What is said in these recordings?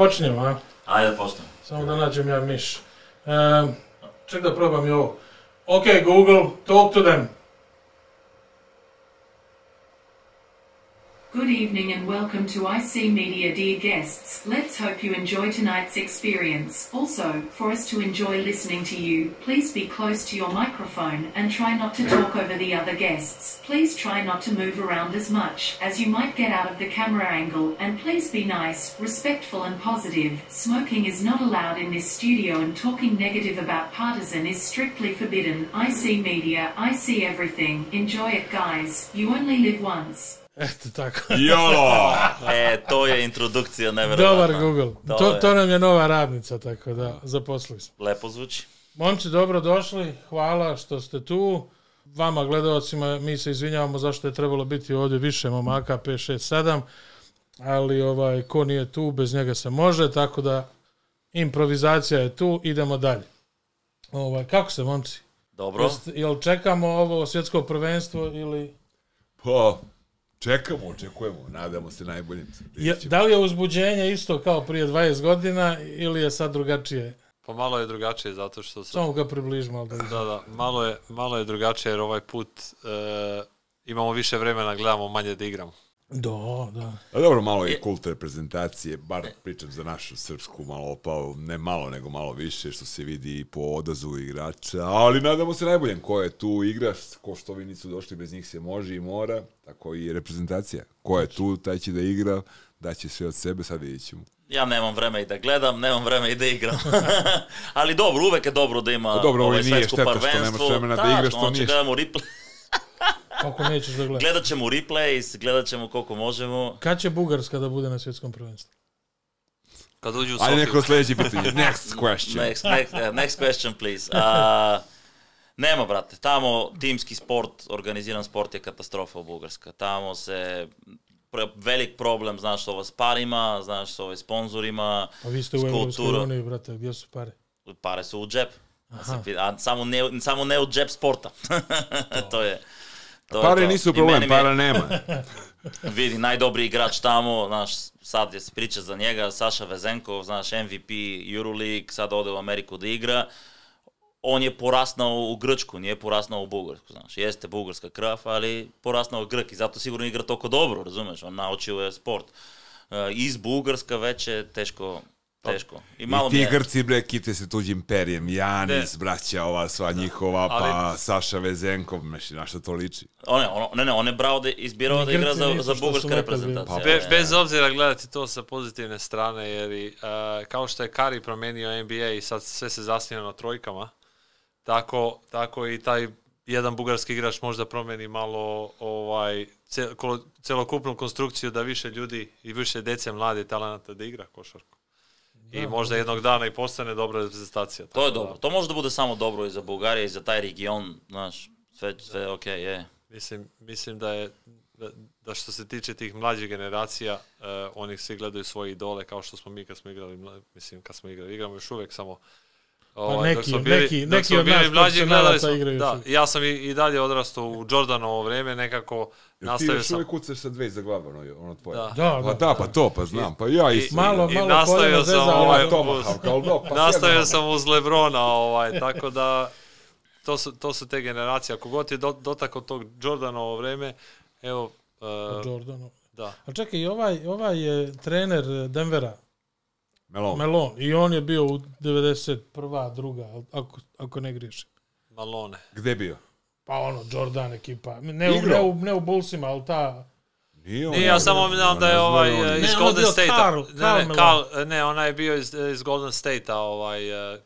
Da počinjemo, a? Ajde, počnemo. Samo da nađem ja miš. E, ček da probam i ovo. Ok, Google, talk to them. Good evening and welcome to IC Media, dear guests. Let's hope you enjoy tonight's experience. Also, for us to enjoy listening to you, please be close to your microphone and try not to talk over the other guests. Please try not to move around as much, as you might get out of the camera angle, and please be nice, respectful, and positive. Smoking is not allowed in this studio, and talking negative about partisan is strictly forbidden. IC Media, I see everything. Enjoy it, guys. You only live once. Eto tako. Jolo! E, to je introdukcija nevjerovatna. Dobar Google. To To, to nam je nova radnica, tako da zaposlili smo. Lepo zvuči. Momci, dobro došli. Hvala što ste tu. Vama, gledalcima, mi se izvinjavamo zašto je trebalo biti ovdje više momaka, 5, 6, 7, ali ovaj, ko nije tu, bez njega se može, tako da improvizacija je tu, idemo dalje. Ovaj, kako se, momci? Dobro. Jeste- Jel čekamo ovo svjetsko prvenstvo ili... Pa, čekamo, očekujemo, nadamo se najboljim. Je, da li je uzbuđenje isto kao prije 20 godina ili je sad drugačije? Pa malo je drugačije zato što se... Samo ga približimo. ali Da, Da, da, malo je, malo je drugačije jer ovaj put e, imamo više vremena, gledamo manje da igramo. Da, da. A dobro, malo je kult reprezentacije, bar pričam za našu srpsku, malo opao, ne malo, nego malo više, što se vidi i po odazu igrača, ali nadamo se najboljem, ko je tu igrač, ko što ovi nisu došli, bez njih se može i mora, tako i reprezentacija. Ko je tu, taj će da igra, daće sve od sebe, sad vidjet ćemo. Ja nemam vreme i da gledam, nemam vreme i da igram. Ali dobro, uvek je dobro da ima Pa dobro, ovo ovaj nije svetsko šteta što nemaš vremena da Tačno, igraš, to on će nije gledamo replay. Kako nećeš da gledaš? Gledat ćemo replays, gledat ćemo koliko možemo. Kad će Bugarska da bude na svjetskom prvenstvu? Kad uđu u Ajde Sofiju, neko sljedeće pitanje, next question. Next, next, uh, next question, please. Uh, nema, brate, tamo timski sport, organiziran sport je katastrofa u Bugarska. Tamo se pre, velik problem, znaš, ovo s parima, znaš, s ovaj sponzorima, Pa vi ste u s Evropskoj brate, gdje su pare? pare su u džep. Se pi- A samo ne, samo ne u džep sporta. to je... Тоа Пари се проблем, Пари нема. Види, најдобри играч таму, наш сад се прича за него. Саша Везенков, знаеш, MVP Euroleague, сад оде во Америку да игра. Он е пораснал у Грчку, не е пораснал у бугарско, знаеш. Јесте бугарска крв, али пораснал грк и затоа сигурно игра толку добро, разумеш? Он научил е спорт. Из Бугарска веќе тешко teško, teško. I malo I mi ti je- Grci, bre, kite se tuđim perjem. Janis, braća ova sva njihova, pa Ali- Saša Vezenkov, mešli, na što to liči? On je, ono, ne, ne, on je brao da izbirao da igra za, za bugarska nekad bili. reprezentacija. Be, Ne, bez obzira gledati to sa pozitivne strane, jer i, e, kao što je Kari promenio NBA i sad sve se zasnija na trojkama, tako, tako i taj jedan bugarski igrač možda promeni malo ovaj celokupnu konstrukciju da više ljudi i više dece mlade talenata da igra košarku. I možda jednog dana i postane dobra reprezentacija. To je da- dobro. To može da bude samo dobro i za Bugariju i za taj region, znaš, sve, sve ok, je. Mislim, mislim da je da, da što se tiče tih mlađih generacija, uh, oni svi gledaju svoje idole kao što smo mi kad smo igrali, mislim kad smo igrali, igramo još uvek samo ovaj, Pa neki- dok smo bili, neki- dok neki od bili nas mlađi, gledali smo, još da, ja sam i, i dalje odrastao u Jordanovo vreme, nekako ti nastavio još sam. uvijek kucaš sa dve za glavu, ono, ono tvoje? Da. Da, Pa da. da, pa to, pa znam, pa ja I- isto. Malo, i malo nastavio koljeno sam ovaj, ali- Tomahawk, ali pa nastavio sam uz Lebrona, ovaj, tako da to su, to su te generacije. Ako god je do, dotakao tog Jordanovo vreme, evo, uh, Jordanu. da. A čekaj, i ovaj, ovaj je trener Denvera, Melon. Melon, i on je bio u 91. druga, ako, ako ne griješim. Malone. Gde bio? Pa ono, Jordan ekipa. Ne, u, ne, u, ne u Bullsima, ali ta... Nije on. Nije, ja samo znam da je ne ovaj iz Ne, je Golden State. Karl, Ne, Karl ne, Malone. Karl, ne, ona je bio iz, iz Golden State, ovaj, um,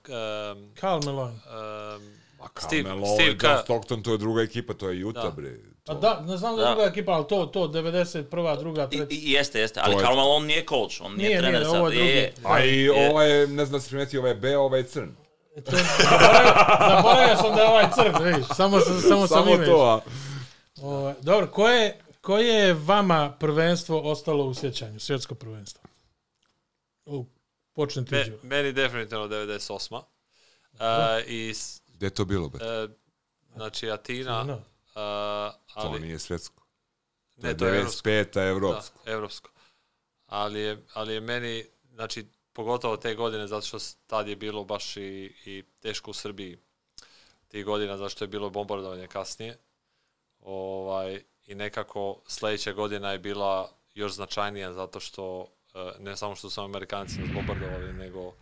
Karl Melon. um, Ma kao Steve- Steve John. Stockton, to je druga ekipa, to je Utah, Da. bre. Pa To- da, ne znam da je Da. druga ekipa, ali to, to, 91. druga, I, treća. i, jeste, jeste, ali Karl Malone nije coach, on nije, Nije, trener nije, sad. ovo je drugi. je, A i je, ne znam da si primetio, ovo je B, ovo je crn. To je- Zaboravio, zaboravio sam da je ovaj crn, vidiš, samo, sam, samo sam Samo ime. to, a? Ovaj, dobro, koje, koje je vama prvenstvo ostalo u sjećanju, svjetsko prvenstvo? U, počni ti, me, meni definitivno 98. Uh, I, s- Gde je to bilo, bre? uh, znači, Atina, No. Uh, To ali, nije svetsko. To ne, je to je evropsko. 95. evropsko. Da, evropsko. ali je, ali je meni, znači, pogotovo te godine, zato što tad je bilo baš i, i teško u Srbiji tih godina, zašto je bilo bombardovanje kasnije. Ovaj, I nekako sledeća godina je bila još značajnija zato što e, ne samo što su Amerikanci nas bombardovali, nego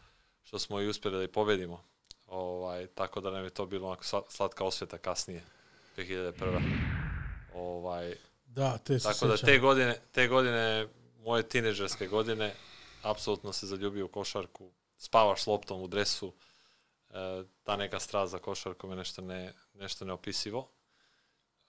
što smo i uspjeli da ih pobedimo. Ovaj, tako da nam je to bilo onako sla- slatka osveta kasnije, 2001. Ovaj, Da, te se tako da sjećam. te godine, te godine, moje tineđerske godine, apsolutno se zaljubio u košarku, spavaš loptom u dresu, e, ta neka strast za košarkom je nešto, ne, nešto neopisivo.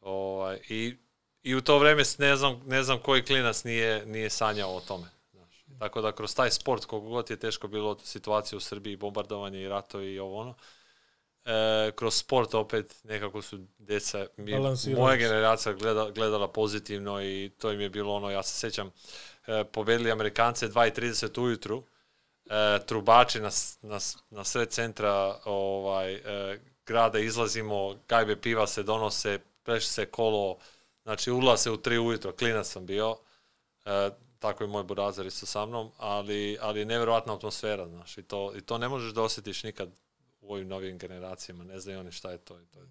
Ovaj, i, I u to vreme ne znam, ne znam koji klinac nije, nije sanjao o tome. Znaš. Tako da kroz taj sport, koliko god je teško bilo situacija u Srbiji, bombardovanje i ratovi i ovo ono, e, kroz sport opet nekako su deca, mi, moja generacija gleda, gledala pozitivno i to im je bilo ono, ja se sećam, e, pobedili Amerikance 2.30 ujutru, e, trubači na, na, na sred centra ovaj, grada izlazimo, gajbe piva se donose, preši se kolo, znači ulaz se u tri ujutro, klinac sam bio, tako i moj burazar isto sa mnom, ali, ali neverovatna atmosfera, znaš, i to, i to ne možeš da osjetiš nikad u ovim novim generacijama, ne znaju oni šta je to. I to je.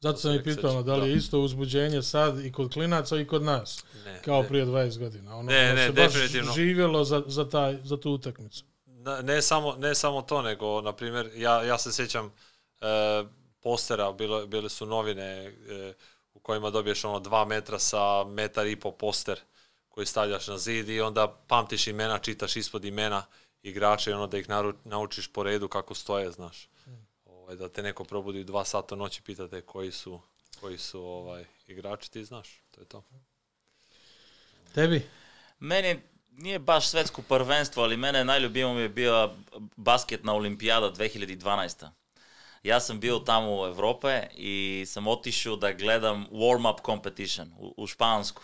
Zato sam i pitao, sećam, da li da. je isto uzbuđenje sad i kod klinaca i kod nas, Ne, kao ne. prije 20 godina. Ono, Ne, ono ne, se baš definitivno. živjelo za, za, taj, za tu utakmicu. Na- ne samo ne samo to nego na primjer ja ja se sjećam e, postera bilo bile su novine e, u kojima dobiješ ono dva metra sa metar i po poster koji stavljaš na zid i onda pamtiš imena, čitaš ispod imena играча и оно да их научиш по реду како стоје, знаш. Овај да те некој пробуди два сата ноќи питате кои су кои су овај играчите ти знаш, тоа е тоа. Теби? Мене ние баш светско првенство, али мене најлюбимо ми била баскет на Олимпијада 2012. Јас сум бил таму во Европа и сам отишол да гледам warm-up competition у, у шпанско.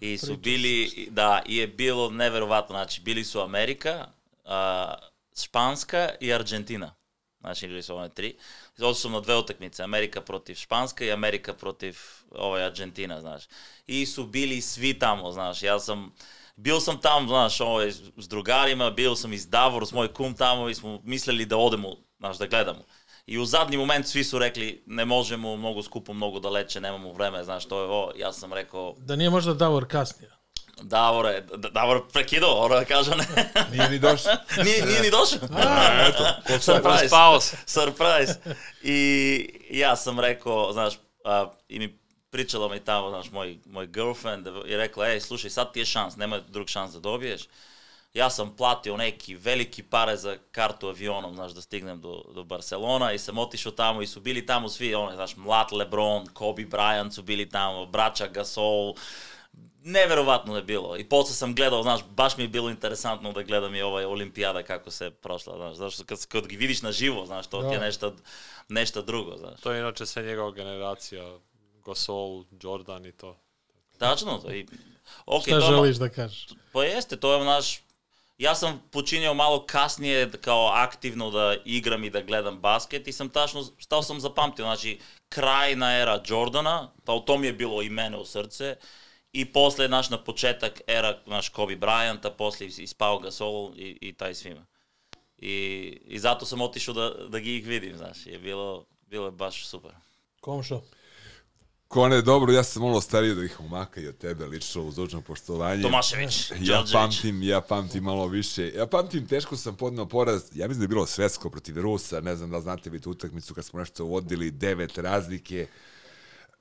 И су били, да, и е било неверојатно, значи били су Америка, а, Шпанска и Аргентина. Значи, играли се три. три. на две утакмици, Америка против Шпанска и Америка против овој Аргентина, знаеш. И су били сви тамо, знаеш. Јас сум бил сум таму, знаеш, овој с другарима, бил сум из Давор, с мој кум таму и сме мислели да одемо, знаеш, да гледамо. И у задни момент сви су рекли не можемо, многу скупо, многу далече, немамо време, знаеш, тоа е во. Јас сам рекол Да не може да Давор каснија. Да, воре, да, да воре, прекидо, воре да кажа не. Ние ни дош. ние, ние ни дош. А, ето, сюрприз. Сюрприз. И, и јас сам рекол, знаеш, а, и ми причало ми таму, знаеш, мој мој girlfriend да и рекла, еј, слушај, сад ти е шанс, нема друг шанс да добиеш. Јас сам платио неки велики паре за карту авионом, знаеш, да стигнем до, до Барселона и сам отишо таму и су били таму сви, оне, знаеш, млад Леброн, Коби Брајант су били таму, брача Гасол, неверојатно е било. И после сам гледал, знаеш, баш ми е било интересантно да гледам и овај олимпијада како се прошла, знаеш, зашто кога кога ги видиш на живо, знаеш, тоа ти е да. нешто нешто друго, знаеш. Тоа е иначе се негова генерација, Госол, Джордан и тоа. Тачно, и Океј, okay, Што желиш да кажеш? Па есте, тоа е наш Јас сум починял мало касније као активно да играм и да гледам баскет и сам тачно стал сам запамтил, значи крај на ера Джордана, па тоа ми е било и мене у срце i posle, naš, na početak era, naš, Kobe Bryant, a posle ispao Gasol i, i taj svima. I, I zato sam otišao da, da gi ih vidim, znaš, je bilo, bilo je baš super. Komšo? Kone, dobro, ja sam malo stariji od ovih momaka i od tebe, lično uz dužno poštovanje. Tomašević, Ja Đorđević. pamtim, ja pamtim malo više. Ja pamtim, teško sam podneo poraz. Ja mislim da je bilo svetsko protiv Rusa. Ne znam da li znate vi tu utakmicu kad smo nešto vodili, devet razlike.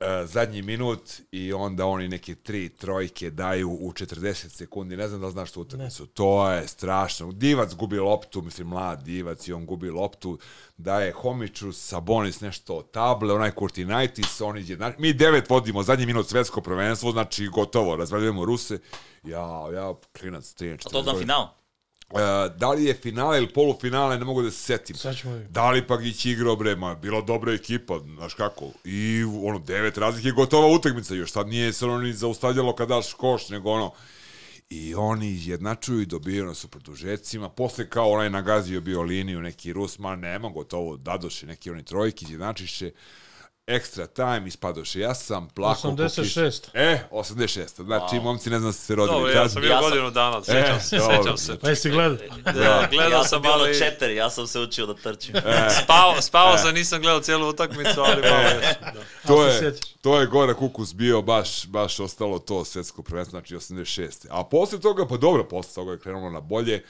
E, zadnji minut i onda oni neke tri trojke daju u 40 sekundi. Ne znam da li znaš tu utakmicu. To je strašno. Divac gubi loptu, mislim mlad Divac i on gubi loptu, daje Homiću, Sabonis nešto table, onaj Kurtinaitis, on iđe. Znači, mi devet vodimo, zadnji minut svetsko prvenstvo, znači gotovo, razvaljujemo Ruse. Ja, ja, klinac, 13, A to na final? Uh, da li je finale ili polufinale, ne mogu da se setim. Da li Pagić igrao, bre, ma, bila dobra ekipa, znaš kako. I ono, devet razlike, gotova utakmica još. Sad nije se ono ni zaustavljalo kad daš koš, nego ono, I oni izjednačuju i dobijaju nas u produžecima. Posle kao onaj nagazio bio liniju, neki Rus, ma nema, gotovo, dadoše neki oni trojki, izjednačiše. Extra time ispadoše. Ja sam plakao ko kiša. 86. E, 86. Znači, momci ne znam da se rodili. Dobro, ja sam bio Ja sam- godinu dana, sećam se, dobro. sećam se. Pa jesi gledao? Da, gledao ja sam, sam ali na četiri, ja sam se učio da trčim. spao, spao sam, nisam gledao cijelu utakmicu, ali malo još. Da. to je, to je gore kukus bio baš, baš ostalo to svetsko prvenstvo, znači 86. A posle toga, pa dobro, posle toga je krenulo na bolje.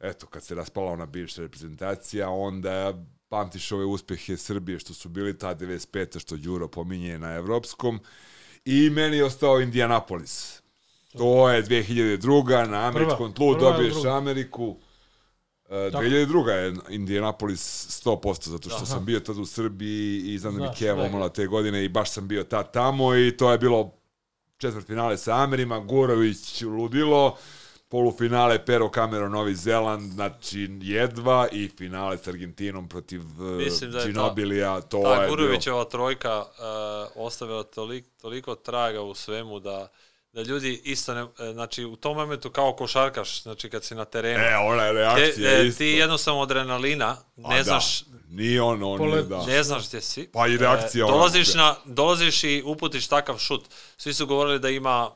Eto, kad se raspala ona bivša reprezentacija, onda pamtiš ove uspehe Srbije što su bili ta 95. što Đuro pominje na evropskom. I meni je ostao Indianapolis. To je 2002. na američkom tlu prva dobiješ druga? Ameriku. E, 2002. je Indianapolis 100%, zato što Aha. sam bio tad u Srbiji i znam da mi Keva umrla te godine i baš sam bio tad tamo i to je bilo četvrt finale sa Amerima, Gurović ludilo, polufinale Pero Camero Novi Zeland, znači jedva i finale s Argentinom protiv Mislim da Ginobilija, to Ta je bilo... Gurovićeva trojka uh, ostavila toliko, toliko traga u svemu da da ljudi isto ne, e, znači u tom momentu kao košarkaš, znači kad si na terenu, E, ona je te, reakcija e, isto. ti jednostavno adrenalina, A, ne da. znaš, Nije on, on Polet- je, da. ne znaš gdje si. Pa i reakcija E, ona- dolaziš, na, dolaziš i uputiš takav šut. Svi su govorili da ima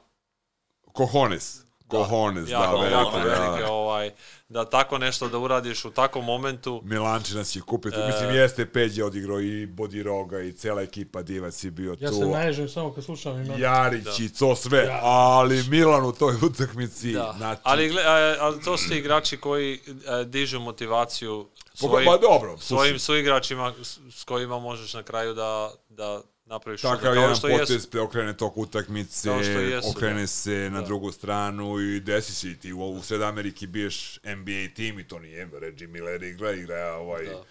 Cojones. Cojones, da, da. velike, ovaj, da tako nešto da uradiš u takvom momentu. Milančina će kupiti. E. Mislim, jeste Peđe odigrao i Bodiroga i cela ekipa Divac je bio Ja tu. se naježim samo kad slušam imena. Jarić i to sve, ali Milan u toj utakmici, Da. znači... Ali, ali to su ti igrači koji e, dižu motivaciju Pogo- svojim, pa dobro, svojim slušaj. suigračima s, s kojima možeš na kraju da, da napraviš. Takav jedan što potez jesu. preokrene tok utakmice, jesu, okrene da. se na drugu stranu i desi se i ti u, u sred Ameriki biješ NBA tim i to nije Reggie Miller igra, igra ovaj... Da.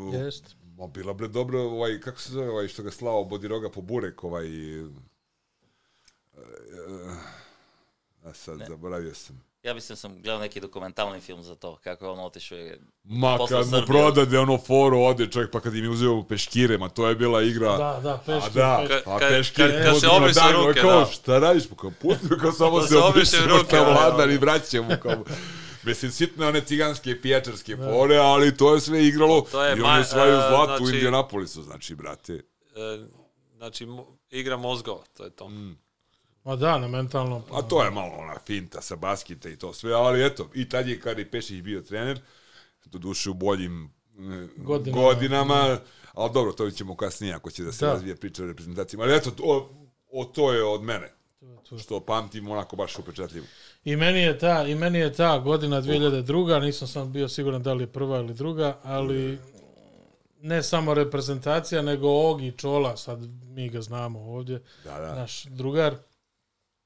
u- Jest. Ma bila bre dobro, ovaj, kako se zove, ovaj što ga slao Bodiroga po burek, ovaj... e, A sad, zaboravio sam. Ja mislim sam gledao neki dokumentalni film za to, kako je on otišao i Ma kad mu prodade ono foru, ode čovjek, pa kad im je uzeo peškire, ma to je bila igra... Da, da, A peški. da, peški. a Kad- peškir, kad- kad se dan, ruke, kao, da. šta radiš, pa kao pusti ga, kao samo Da se obriše obriše ruke, ruke, da, vladan da. i vraća mu kao... Mislim, sitne one ciganske pijačarske fore, ali to je sve igralo To je i on ma- je osvajao e, zlato u znači- Indianapolisu, znači, brate. E, znači, igra mozgova, to je to. Mm. Ma da, na mentalno. A to je malo ona finta sa baskita i to sve, ali eto, i tad je Kari Pešić bio trener, do duše u boljim e, Godinama. godinama, ali dobro, to ćemo kasnije ako će da se Da. razvije priča o reprezentacijama. Ali eto, to, o, to je od mene, to. što pamtim onako baš upečatljivo. I meni je ta, i meni je ta godina 2002. Nisam sam bio siguran da li je prva ili druga, ali ne samo reprezentacija, nego Ogi Čola, sad mi ga znamo ovdje, Da, da. naš drugar,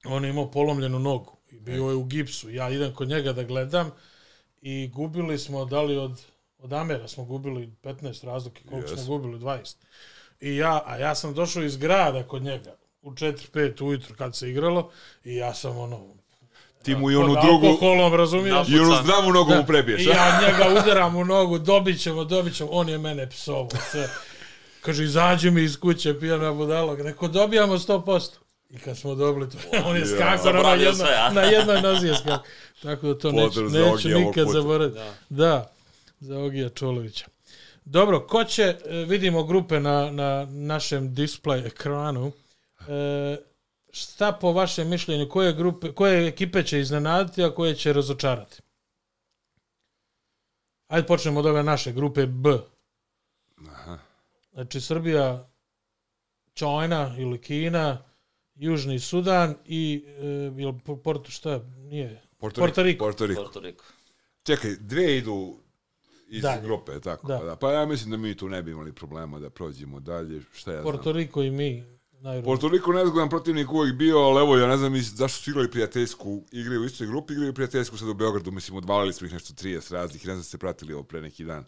on je imao polomljenu nogu i bio je u gipsu. Ja idem kod njega da gledam i gubili smo, da li od, od Amera smo gubili 15 razlike, koliko Jes. smo gubili, 20. I ja, a ja sam došao iz grada kod njega u 4-5 ujutru kad se igralo i ja sam ono Ti mu i onu drugu, alkoholom, razumiješ? I onu zdravu nogu Da. mu prebiješ. I ja njega udaram u nogu, dobit ćemo, dobit ćemo. On je mene psovo, sve. Kaže, izađi mi iz kuće, pijana budala. Neko dobijamo 100%. I kad smo dobili to, on je Ja. skakao na, jedno, na jednoj nozi je skakao. Tako da to neću, neću nikad zaboraviti. Da. Da, za Ogija Čolovića. Dobro, ko će, e, vidimo grupe na, na našem display ekranu. E, šta po vašem mišljenju, koje, grupe, koje ekipe će iznenaditi, a koje će razočarati? Ajde počnemo od ove naše grupe B. Znači Srbija, China ili Kina, Južni Sudan i e, Porto, šta, nije? Porto, Porto Riko. Porto Riko. Porto Riko. Čekaj, dve idu iz Dalje. grupe, tako Da. da. Pa ja mislim da mi tu ne bi imali problema da prođemo dalje, šta ja Porto znam. Riko i mi. Najbolje. Porto Riko nezgodan protivnik uvijek bio, ali evo, ja ne znam zašto su igrali prijateljsku, igraju u istoj grupi, igraju prijateljsku sad u Beogradu, mislim, odvalili su ih nešto 30 raznih, ne znam ste pratili ovo pre neki dan.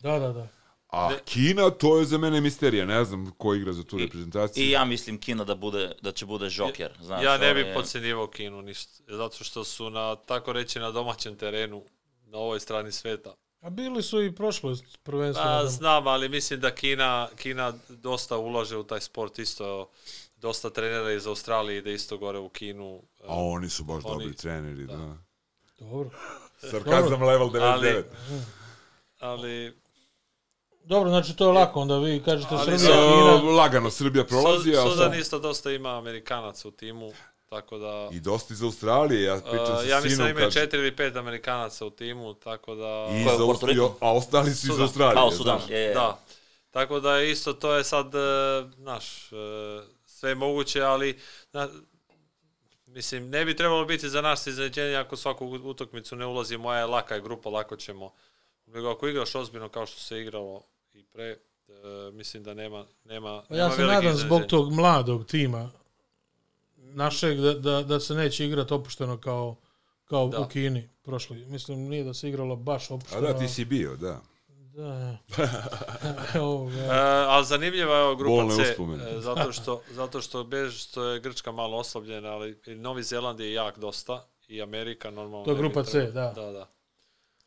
Da, da, da. A Kina, to je za mene misterija, ne znam ko igra za tu I, reprezentaciju. I ja mislim Kina da bude da će bude Joker, znaš. ja ne ono bi je- podcjenjivao Kinu ništa, zato što su na, tako reći, na domaćem terenu, na ovoj strani sveta. A bili su i prošlo prvenstveno. Pa, da- znam, ali mislim da Kina, Kina dosta ulaže u taj sport isto, dosta trenera iz Australije ide isto gore u Kinu. A oni su baš Oni- dobri treneri, da. Dobro. Sarkazam level 99. Ali, Dobro, znači to je lako, onda vi kažete Ali Srbija, sa- Kina. Lagano Srbija prolazi, Su- a Sudan sad- isto dosta ima Amerikanaca u timu, tako da... i dosta iz Australije, ja pričam Uh, sa ja mislim da sinom imaju kad- četiri ili pet Amerikanaca u timu, tako da... I iz Australije, a ostali su iz. Australije. U Sudan, znaš. je, je. Da. Tako da isto to je sad, e, znaš, e, sve je moguće, ali na, mislim, ne bi trebalo biti za nas iznenađenje ako svaku utakmicu ne ulazi moja je laka je grupa, lako ćemo. Nego ako igraš ozbiljno kao što se igralo i pre, e, mislim da nema, nema, Pa nema Ja se nadam zbog tog mladog tima našeg da, da, da se neće igrati opušteno kao, kao Da. u Kini prošli. Mislim, nije da se igralo baš A opušteno. da, ti si bio, da. Da. Evo, E, ali zanimljiva je ova grupa Bolne C, e, zato što, zato što bez što je Grčka malo oslabljena, ali i Novi Zeland je jak dosta i Amerika normalno. To je grupa C, da. Da, da.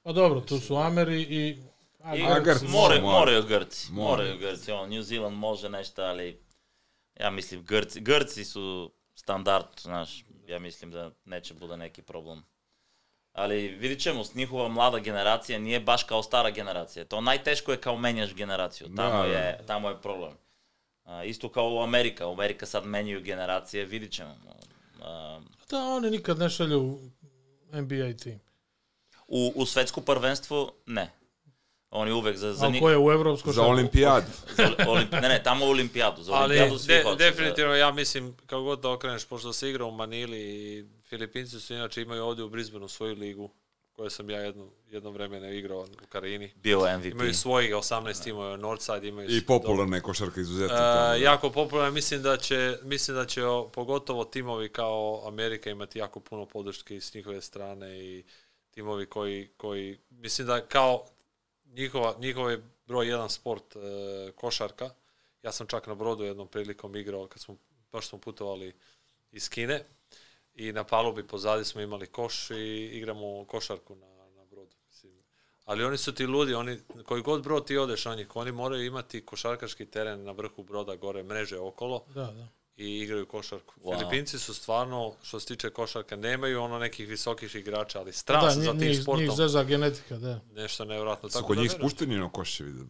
Pa dobro, tu su Ameri i... A, I A, Grci. Grci. more, Mora. moraju Grci, Mora. moraju Grci. On, New Zealand može nešto, ali ja mislim Grci, Grci su standard, znaš, ja mislim da neće bude neki problem. Ali vidit ćemo, s njihova mlada generacija nije baš kao stara generacija. To najteško je kao menjaš generaciju. Tamo, Da, je, tamo je problem. A, isto kao u Amerika. U Amerika sad menjaju generacije, vidit ćemo. A, Da, oni nikad ne šalju NBA tim. u, u svetsko prvenstvo, ne. Oni uvek za, za A ko je u Evropsko Za olimpijadu. Za olimpi- ne, ne, tamo u olimpijadu. Za Ali olimpijadu svi de, hoće. definitivno ja mislim kako god da okreneš pošto se igra u Manili i Filipinci su inače imaju ovdje u Brisbaneu svoju ligu koju sam ja jedno, jedno vremena igrao u Karini. Bio MVP. Imaju svojih 18 timova, Northside imaju I popularna je košarka izuzetno. E, tamo. jako popularno, mislim da će, mislim da će o, pogotovo timovi kao Amerika imati jako puno podrške s njihove strane i timovi koji, koji mislim da kao njihova, njihov je broj jedan sport e, košarka. Ja sam čak na brodu jednom prilikom igrao kad smo, baš smo putovali iz Kine i na palubi pozadi smo imali koš i igramo košarku na, na brodu. Mislim, ali oni su ti ludi, oni, koji god brod ti odeš na njih, oni moraju imati košarkaški teren na vrhu broda, gore mreže okolo Da, da. I igraju košarku. Wow. Filipinci su stvarno, što se tiče košarka, nemaju ono nekih visokih igrača, ali Da, strast njih, za tim njih, njih sportom, zeza genetika, da. nešto nevjerojatno. Su kod da njih spušteni na koše, vidim.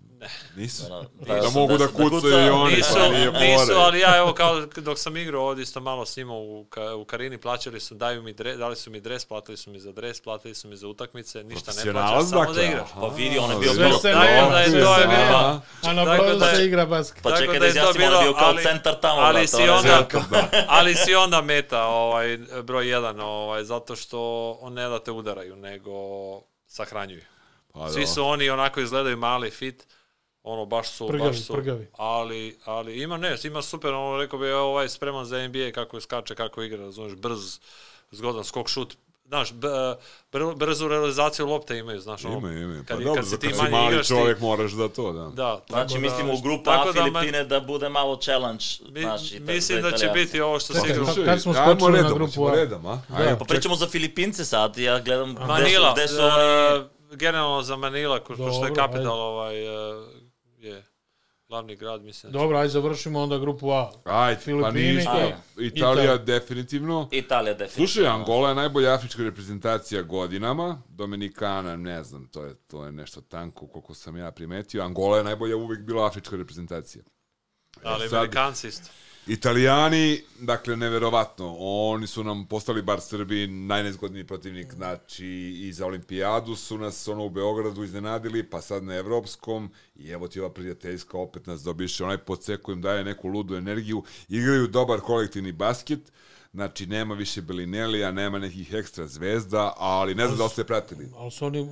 Nisu. Da, Da mogu da kucaju i oni, Nisu, pa nije nisu, fore. ali ja evo kao dok sam igrao ovdje isto malo s njima u, ka, u Karini, plaćali su, daju mi dres, dali su mi dres, platili su mi za dres, platili su mi za utakmice, ništa ne plaćaš, Profesionalac, samo dakle. da igraš. aha. Pa vidi, on je bio bio- Tako da je sve to se je bilo- A na brodu da se igra basket. Pa čekaj da da izjasnimo, on je bio kao centar tamo. ali si onda, bio- ali si onda meta ovaj, broj jedan, ovaj, zato što on ne da te udaraju, nego sahranjuju. Pa, Svi da. su oni onako izgledaju mali, fit, ono baš su, Prgavi, baš su, prgavi. ali, ali ima ne, ima super, ono rekao bi ovaj spreman za NBA kako skače, kako igra, razumiješ, brz, zgodan skok šut, znaš, b, br, brzu realizaciju lopte imaju, znaš, ono, Imaju, imaju. Pa kad, dobro, kad si ti kad si manje mali igraš, ti- čovjek moraš da to, da. da, Znači, da, u grupu A da Filipine da bude malo challenge. mi- Znači, ta- mislim da će biti ovo što si igrao. kad- smo skočili na redom, grupu A? redom, a? Da. Ajde, Pa pričamo za Filipince sad, ja gledam gde su, su e, oni... generalno za Manila, ko, pošto je kapital ovaj, e, je glavni grad, mislim. da Dobro, ajde završimo onda grupu A. Ajde, pa Filipini, ništa. Ajde. Italija Italija. definitivno. Italija definitivno. Slušaj, Angola je najbolja afrička reprezentacija godinama, Dominikana, ne znam, to je, to je nešto tanko koliko sam ja primetio. Angola je najbolja uvijek bila afrička reprezentacija. Ali E, sad- Amerikanci isto. Italijani, dakle, neverovatno, oni su nam postali, bar Srbi, najnezgodniji protivnik, znači, i za olimpijadu su nas, ono, u Beogradu iznenadili, pa sad na evropskom, i evo ti ova prijateljska, opet nas dobiše, onaj podseko im daje neku ludu energiju, igraju dobar kolektivni basket, znači, nema više Belinelija, nema nekih ekstra zvezda, ali ne znam da li ste pratili. Ali su oni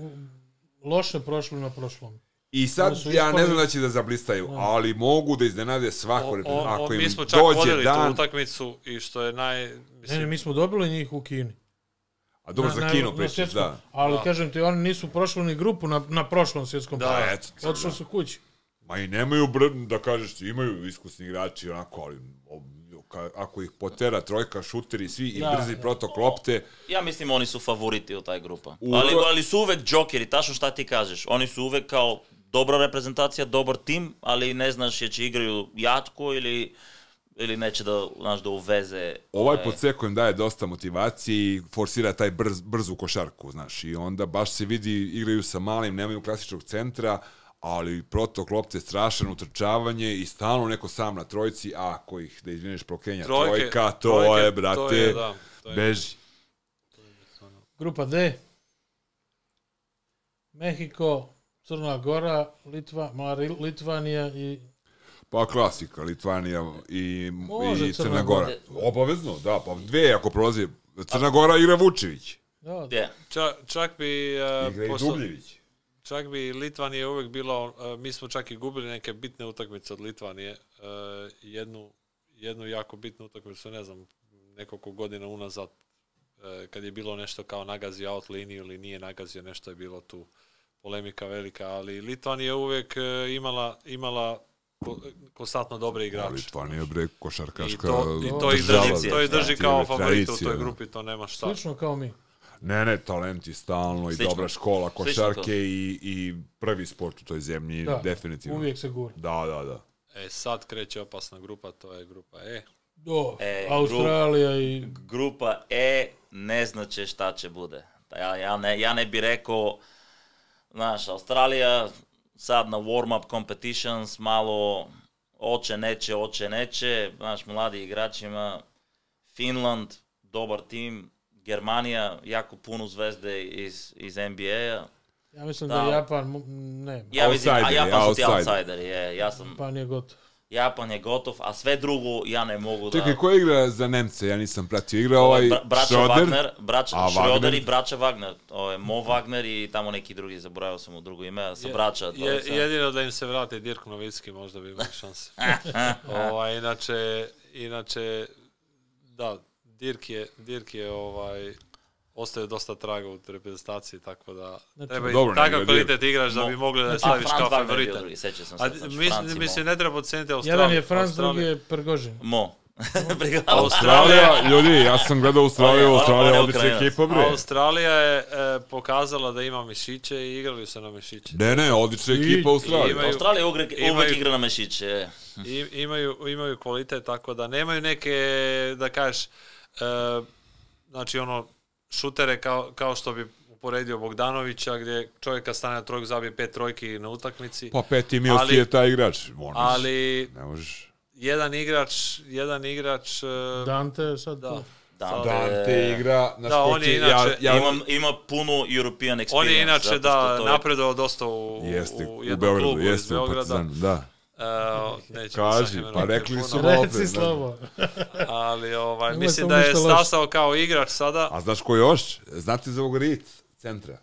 loše prošli na prošlom. I sad, ja ne znam da će da zablistaju, ali mogu da iznenade svako, O, o, ako im mi smo čak dođe vodili tu dan, utakmicu i što je naj... Ne, Mislim, ne, mi smo dobili njih u Kini. a dobro, Na- za kino pričaš, da. Ali Da. kažem ti, oni nisu prošli ni grupu na, na prošlom svjetskom Da, prvenstvu. eto, Otišli da. su kući. Ma i nemaju br da kažeš, imaju iskusni igrači, onako, ali ka, ako ih potera trojka, šuteri, svi i Da, brzi da. protok lopte, Ja mislim oni su favoriti u taj grupa. U- Ali, ali su uvek džokeri, tačno šta ti kažeš. Oni su uvek kao dobra reprezentacija, dobar tim, ali ne znaš je će igraju jatko ili ili neće da, znaš, da uveze... ovaj podseko im daje dosta motivacije i forsira taj brz, brzu košarku, znaš, i onda baš se vidi, igraju sa malim, nemaju klasičnog centra, ali protok lopte strašan, utrčavanje i stalno neko sam na trojci, a ako ih, da izvineš, prokenja Trojke- trojka, to trojke, je, to brate, je, da, to je. beži. Grupa D. Mehiko, Crna Gora, Litva, Mari, Litvanija i Pa klasika, Litvanija i, Može i Crna Crna Gora. Gora. Obavezno, da, pa dve ako prolazi. Crna Gora igra Vučević. da, Je. Čak, čak bi... Uh, Igra i Dubljević. Čak bi Litvanija uvek bilo, uh, mi smo čak i gubili neke bitne utakmice od Litvanije. Uh, jednu, jednu jako bitnu utakmicu, ne znam, nekoliko godina unazad, uh, kad je bilo nešto kao nagazio out liniju ili nije nagazio, nešto je bilo tu polemika velika, ali Litvanija uvek uh, imala, imala ko- konstantno dobre igrače. Litvanija, bre, košarkaška I to, i to država, drži, to ih drži brate, kao bre, favorit u toj da. grupi, to nema šta. slično kao mi. Ne, ne, talenti stalno i Slično. dobra škola košarke i, i prvi sport u toj zemlji, Da, definitivno. Uvijek se gura. Da, da, da. E, sad kreće opasna grupa, to je grupa E. Do, E, Australija i Grupa E ne znače šta će bude. Ja, ja, ne, ja ne bi rekao, Знаеш, Австралија, сад на warm-up competitions, мало оче нече, оче нече, знаеш, млади играчи има Финланд, добар тим, Германија, јако пуно звезде из, из NBA-а. Ја мислам да, да Јапан, не. Ја мислам, а Јапан су ти аутсайдери, е, јас сам... Па не готов. Japan je gotov, a sve drugo ja ne mogu da... Čekaj, ko igra za Nemce? Ja nisam pratio. Igra ovaj Bra- braća Schroeder? Wagner, braća A Schroeder Wagner? i braća Wagner. Ovo je Mo Wagner i tamo neki drugi, zaboravio sam mu drugo ime, sa braća. to Je, sad. jedino da im se vrati Dirk Novicki, možda bi imali šanse. ovaj, inače, inače, da, Dirk je, Dirk je ovaj, ostaje dosta traga u reprezentaciji, tako da Znači, treba i dobro, ne takav kvalitet igraš da bi mogli da je A staviš Franz kao je favorita. Znači, mislim, mislim, ne treba podceniti Australiju. Jedan je Franc, Australija- drugi je Prgožin. Mo. Australija, ljudi, ja sam gledao Australiju, je- Australija je je odlična ekipa, bre. Australija je e, pokazala da ima mišiće i igrali su na mišiće. Ne, ne, odlična I- ekipa Australije. imaju- Australija uvek, igra na mešiće. I, imaju, imaju kvalitet, tako da nemaju neke, da kažeš, e, znači ono, šutere kao, kao što bi uporedio Bogdanovića, gdje čovjek kad stane na trojku zabije pet trojki na utakmici. Pa Peti Mills Ali- je taj igrač. Moraš. ali Ne možeš. jedan igrač, jedan igrač, e, Dante sad da. Dante, Dante igra, na Da, on je inače- ja, ja, Ima, ima puno European experience. on je inače da je- napredovao dosta u, Jeste, u u jednom Beogradu, klubu iz jeste u Beograda. Partizanu, da. E, nećemo Kaži, pa rekli su malo Reci opet, slovo. ali ovaj, Nemoj mislim da je stasao kao igrač sada. A znaš ko još? Znate za ovog Ritz centra?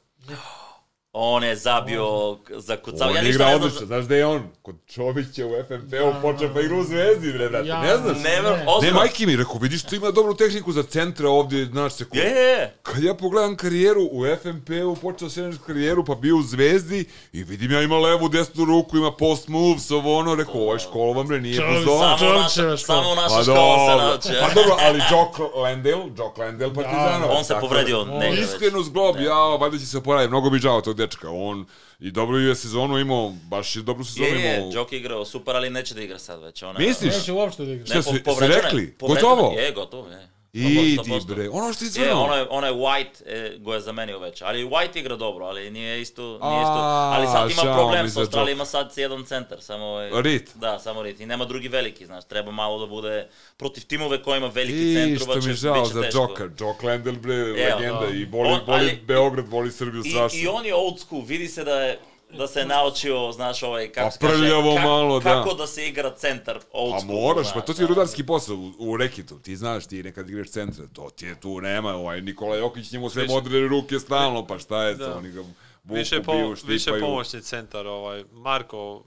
On je zabio za kucao. On Ja igra ne odlično, znaš da je on? Kod Čovića u FNP-u počeo pa igra u Zvezdi, bre, brate, Ja- ne znaš? Ne, Ne. Majke mi, rekao, vidiš, tu ima dobru tehniku za centra ovdje, znaš se ko... Je, je, je. Kad ja pogledam karijeru u FNP-u, počeo sam karijeru, pa bio u Zvezdi i vidim ja ima levu, desnu ruku, ima post moves, ovo ono, rekao, ovo je školovan, bre, nije pozovan. Samo naša, samo naša Pa škola se nauči. pa dobro, ali Jock Landel, Jock Landel Partizanovac. On se povredio, da. ne. Iskreno zglob, ja, valjda će se oporaviti, mnogo bi žao tog dečka, on i dobro je sezonu imao, baš je dobru sezonu Je, je, imao. Džok igrao super, ali neće da igra sad već. Ona, Misliš? Neće uopšte da igra. Šta su- su je, rekli? Gotovo? Je, gotovo, je. Idi 100%. bre, ono što je Je, izvrno. ono je, ono je White e, go je zamenio već, ali White igra dobro, ali nije isto, nije isto. Ali sad ima problem sa Australijom, ima sad jedan centar, samo ovaj, Rit. Da, samo Rit. I nema drugi veliki, znaš, treba malo da bude protiv timove koji ima veliki I centru, što mi je žao za Joka, Jock Landel bre, legenda da. i voli ali- Beograd, voli Srbiju I, strašno. I on je old school, vidi se da je da se naučio, znaš, ovaj, kako Pa se kaže, prljavo malo, da. Kako da se igra centar old Pa school. moraš, pa znaš, to ti je da. rudarski posao u, u rekitu. Ti znaš, ti nekad igraš centra, to ti je tu nema, ovaj Nikola Jokić njemu sve Više- modre ruke stalno, pa šta je to, Da. oni ga vuku, više, biju, po, više štipaju. pomoćni centar. Ovaj, Marko,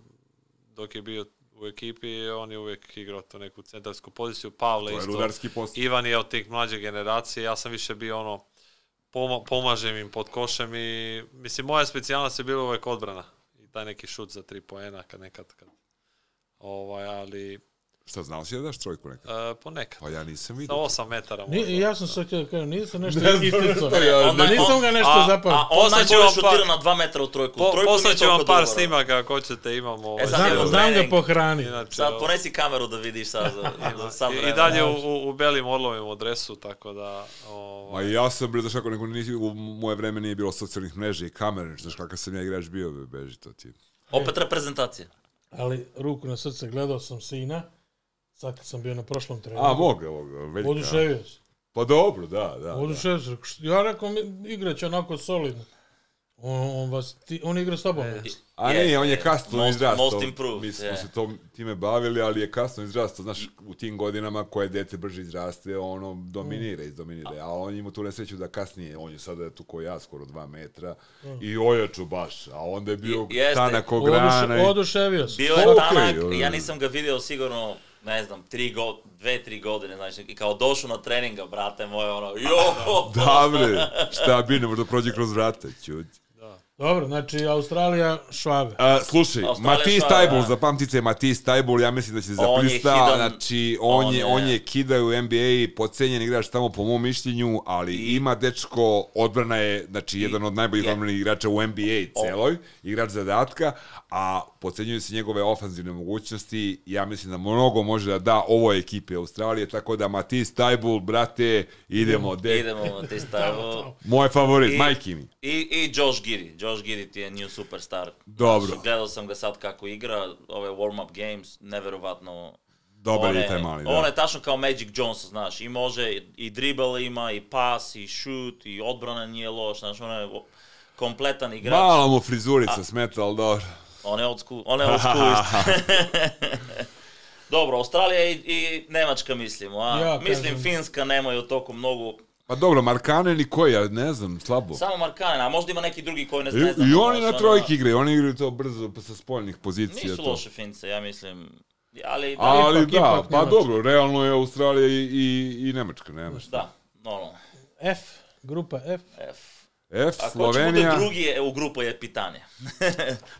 dok je bio u ekipi, on je uvijek igrao tu neku centarsku poziciju. Pavle To je isto. rudarski posao. Ivan je od tih mlađe generacije, ja sam više bio ono, pomažem im pod košem i, mislim, moja specijalnost je bila uvijek odbrana. I taj neki šut za tri poena, kad nekad, kad, ovaj, ali, Šta, znao si da daš trojku nekad? e, ponekad. Pa ja nisam Sa vidio. 8 metara možda. Ni, ja sam sad htio da kažem, nisam nešto Ne isticao. ja- Onda- Nisam ga nešto A- zapamtio. a- On Poslaću najbolje vam šutira par- na 2 metra u trojku. Po, trojku poslaću vam par snimaka ako hoćete, imamo. Ovaj, sad Znam, evo, znam ga po hrani. inače, Sad ovaj, ponesi kameru da vidiš sad za, za sad I, i dalje u, u, u belim orlovima u dresu, tako da... Ovaj, Ma ja sam, bre, znaš kako, neko nisi, u moje vreme nije bilo socijalnih mreža i kamere, znaš kakav sam ja igrač bio, be, beži to ti. Opet reprezentacija. Ali ruku na srce, gledao sam sina, sad kad sam bio na prošlom treningu. A, moga, ovoga, Veljka. Oduševio se. Pa dobro, da, da. Oduševio se. Rekao, što- Ja rekao, mi- igraće onako solidno. On, on, vas, ti, on igra s tobom. A Je, ne, on je kasno Most- izrastao. most improved, Mi smo je. se to, time bavili, ali je kasno izrastao. Znaš, u tim godinama koje dete brže izraste, ono dominira, izdominira. A on ima tu nesreću da kasnije, on je sada tu ko ja, skoro dva metra, i ojaču baš. A onda je bio I- tanak ko grana. Oduše, i- oduševio se. Bio je Ok, tanak, ja nisam ga vidio sigurno, ne znam, tri go, dve, tri godine, znači, i kao došao na treninga, brate moje, ono, jo! Dobre, šta bi, ne možda prođe kroz vrata, ćuti. Dobro, znači Australija, Švabe. A, slušaj, Australija Matij šta, Stajbul, da. zapamtite Matij Stajbul, ja mislim da će On zaplista, hidden- znači on, on je, je- on je kida u NBA, pocenjen igrač tamo po mom mišljenju, ali ima dečko, odbrana je, znači jedan od najboljih je- odbranih igrača u NBA celoj, igrač zadatka, a pocenjuju se njegove ofanzivne mogućnosti, ja mislim da mnogo može da da ovoj ekipi Australije, tako da Matij Stajbul, brate, idemo, de, Idemo, ti stavimo. moj favorit, I- majki mi. I, I Josh Giri. Josh Giri ti je new superstar. Dobro. Znači, gledao sam ga sad kako igra, ove warm-up games, neverovatno. Dobar je taj mali, da. On je tačno kao Magic Johnson, znaš, i može, i dribble ima, i pas, i shoot, i odbrana nije loš, znaš, on je kompletan igrač. Malo mu frizurica smeta, ali dobro. On je old school, on je old school isto. Dobro, Australija i, i Nemačka mislimo, a? Ja Mislim, kažem- Finska nemaju toliko mnogo, Pa dobro, Markanen i koji, ja ne znam, slabo. samo Markanen, a možda ima neki drugi koji ne, I, ne znam. I oni znaš, na trojki igraju, oni igraju to brzo pa sa spoljnih pozicija. Nisu to. loše Fince, ja mislim. Ali, da, Ali Ipak- da, ipak pa Nemačka. dobro, realno je Australija i, i, i Nemačka, nema šta. da, ono, F, grupa F. F. F, A ko će bude Slovenija, drugi je u grupu je pitanje.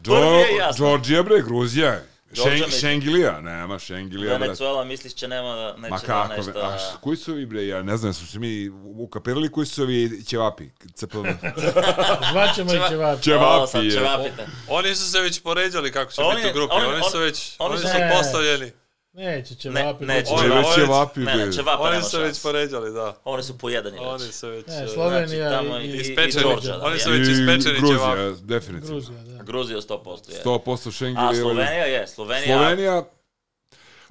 Džo, je. Georgija bre, Gruzija, Šeng. Šengilija, nema Šengilija. Venezuela misliš će nema da, neće Ma da kako, nešto... a š- koji su ovi bre, ja ne znam, su se mi ukapirali koji su ovi ćevapi, CPV. Zvaćemo i ćevapi. Ćevapi je. ćevapite. Oni su se već poređali kako će Oni- biti u grupi. oni- Oni, su oni- već, oni oni, su- su Ne. postavljeni. Neće ćevapi. Ne, neće. Oni Oni- već oni- ćevapi Ne, bre. ne, Oni su već poređali, da. Oni su pojedani Oni već. su već... Ne, e, Slovenija Znači, i, i- i, ispečeni. Georgia, da, Oni su već I ispečeni Gruzija, ćevapi. definitivno. Gruzija, da. Gruzija 100% je. 100% A Šengilija. Slovenija je, Slovenija... Slovenija,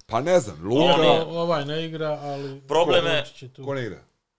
pa ne znam, Luka, Iako ovaj ne igra, ali... Problem je- ko ne igra?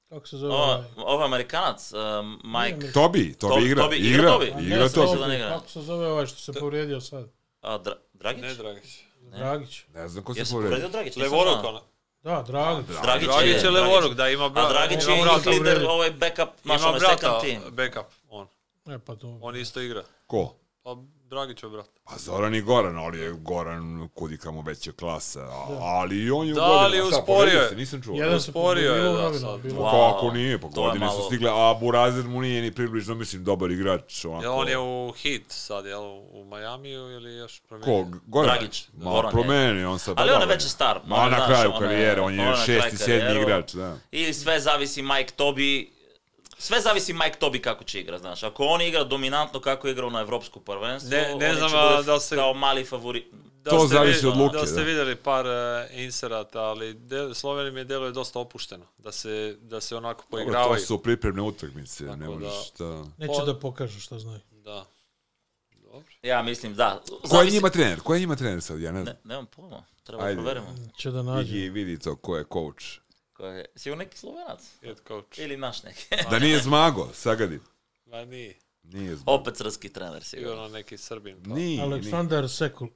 Kako se zove O, ovaj? ovo Amerikanac, um, Mike... Ne, Tobi, Tobi igra, Tobi, igra igra, Tobi? A igra ne, Tobi. Ne. Kako se zove ovaj što se povrijedio sad? A, Dra Dragić? Ne, Dragić. Dragić. Ne znam ko se Jesu povredio. povredio Dragić? ona. Da, Dragić. Dragić, Dragić je Levoruk, da, ima A brata. Dragić ima je brata. ih lider, ovaj backup, naš brata, second team. backup, on. E, pa to... On isto igra. Ko? Pa Dragićov brat. Pa Zoran i Goran, ali je Goran kudi kamo veća klasa, a- ali i on je u Da, godinama. ali Šta, usporio je. nisam čuo. Jedan Usporio je, da, sad. bilo. Wow. Kako nije, pa godine su malo- stigle, a Burazer mu nije ni približno, mislim, dobar igrač. Onako. Jel on je u hit sad, jel u Majamiju ili još promijenio? Ko? Goran? Dragić, Ma, Goran je. promeni, on sad... Ali on je već star. Ma, na kraju on je- karijere, on je šesti, sedmi igrač, da. I sve zavisi Mike Tobi, sve zavisi Mike Tobi kako će igra, znaš. Ako on igra dominantno kako je igrao na evropsku prvenstvo, Ne- ne znam, će da se- kao mali favorit. Da To ste zavisi vi- od Luke, Da ste da. vidjeli par uh, inserata, ali de, Slovenija mi je deluje dosta opušteno. Da se, da se onako Dobro, to poigravaju. su pripremne utakmice, ne Tako da- možeš da... Neće da pokažu šta znaju. Da. Dobro. Ja mislim, da. Ko je Zavisi- njima trener? Ko je njima trener sad? Ja ne znam. Ne, nemam pojma. Treba Ajde. da proverimo. Će da nađe. Vidi, vidi to ko je coach. Ko je, sigurno neki slovenac. Head coach. Ili naš neki. Da nije Zmago, Sagadin. Ma nije. Nije Zmago. Opet srpski trener, sigurno. Sigurno neki Srbin. Pa, Nije, nije. Aleksandar Sekul,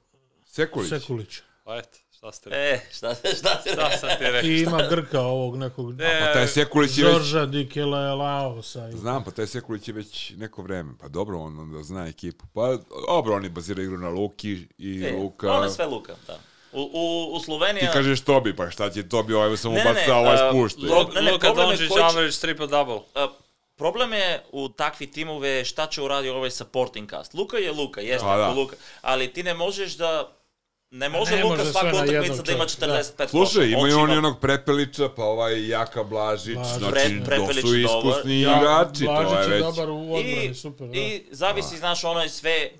Sekulić. Sekulić. pa eto, šta ste rekli? E, šta, šta ti Šta sam ti rekao? I ima Grka ovog nekog... Ne, Pa taj Sekulić je već... Žorža Dikela Laosa. i- Znam, pa taj Sekulić je već neko vreme. Pa dobro, on onda zna ekipu. Pa dobro, oni baziraju igru na Luki i E, Luka... On je sve Luka, da. U, u, u Ti Slovenija... kažeš Tobi, pa šta će Tobi, ovaj samo Ne, ne, baca, ne, ovaj a, spušta. Ne, ne, Luka je Dončić average triple double. a, problem je u takvi timove šta će uradi ovaj supporting cast. Luka je Luka, jeste Pa da. Luka, ali ti ne možeš da ne može ne Luka može svaku utakmicu da ima čovjeka, 45%. Slušaj, On imaju oni onog Prepelića, pa ovaj Jaka Blažić, Blažić. znači, Pre- to Prepelić su je dobar. iskusni Ja, igrači, to Blažić je je već... dobar u odbrani, I, super. Da. I zavisi, znaš, ono je sve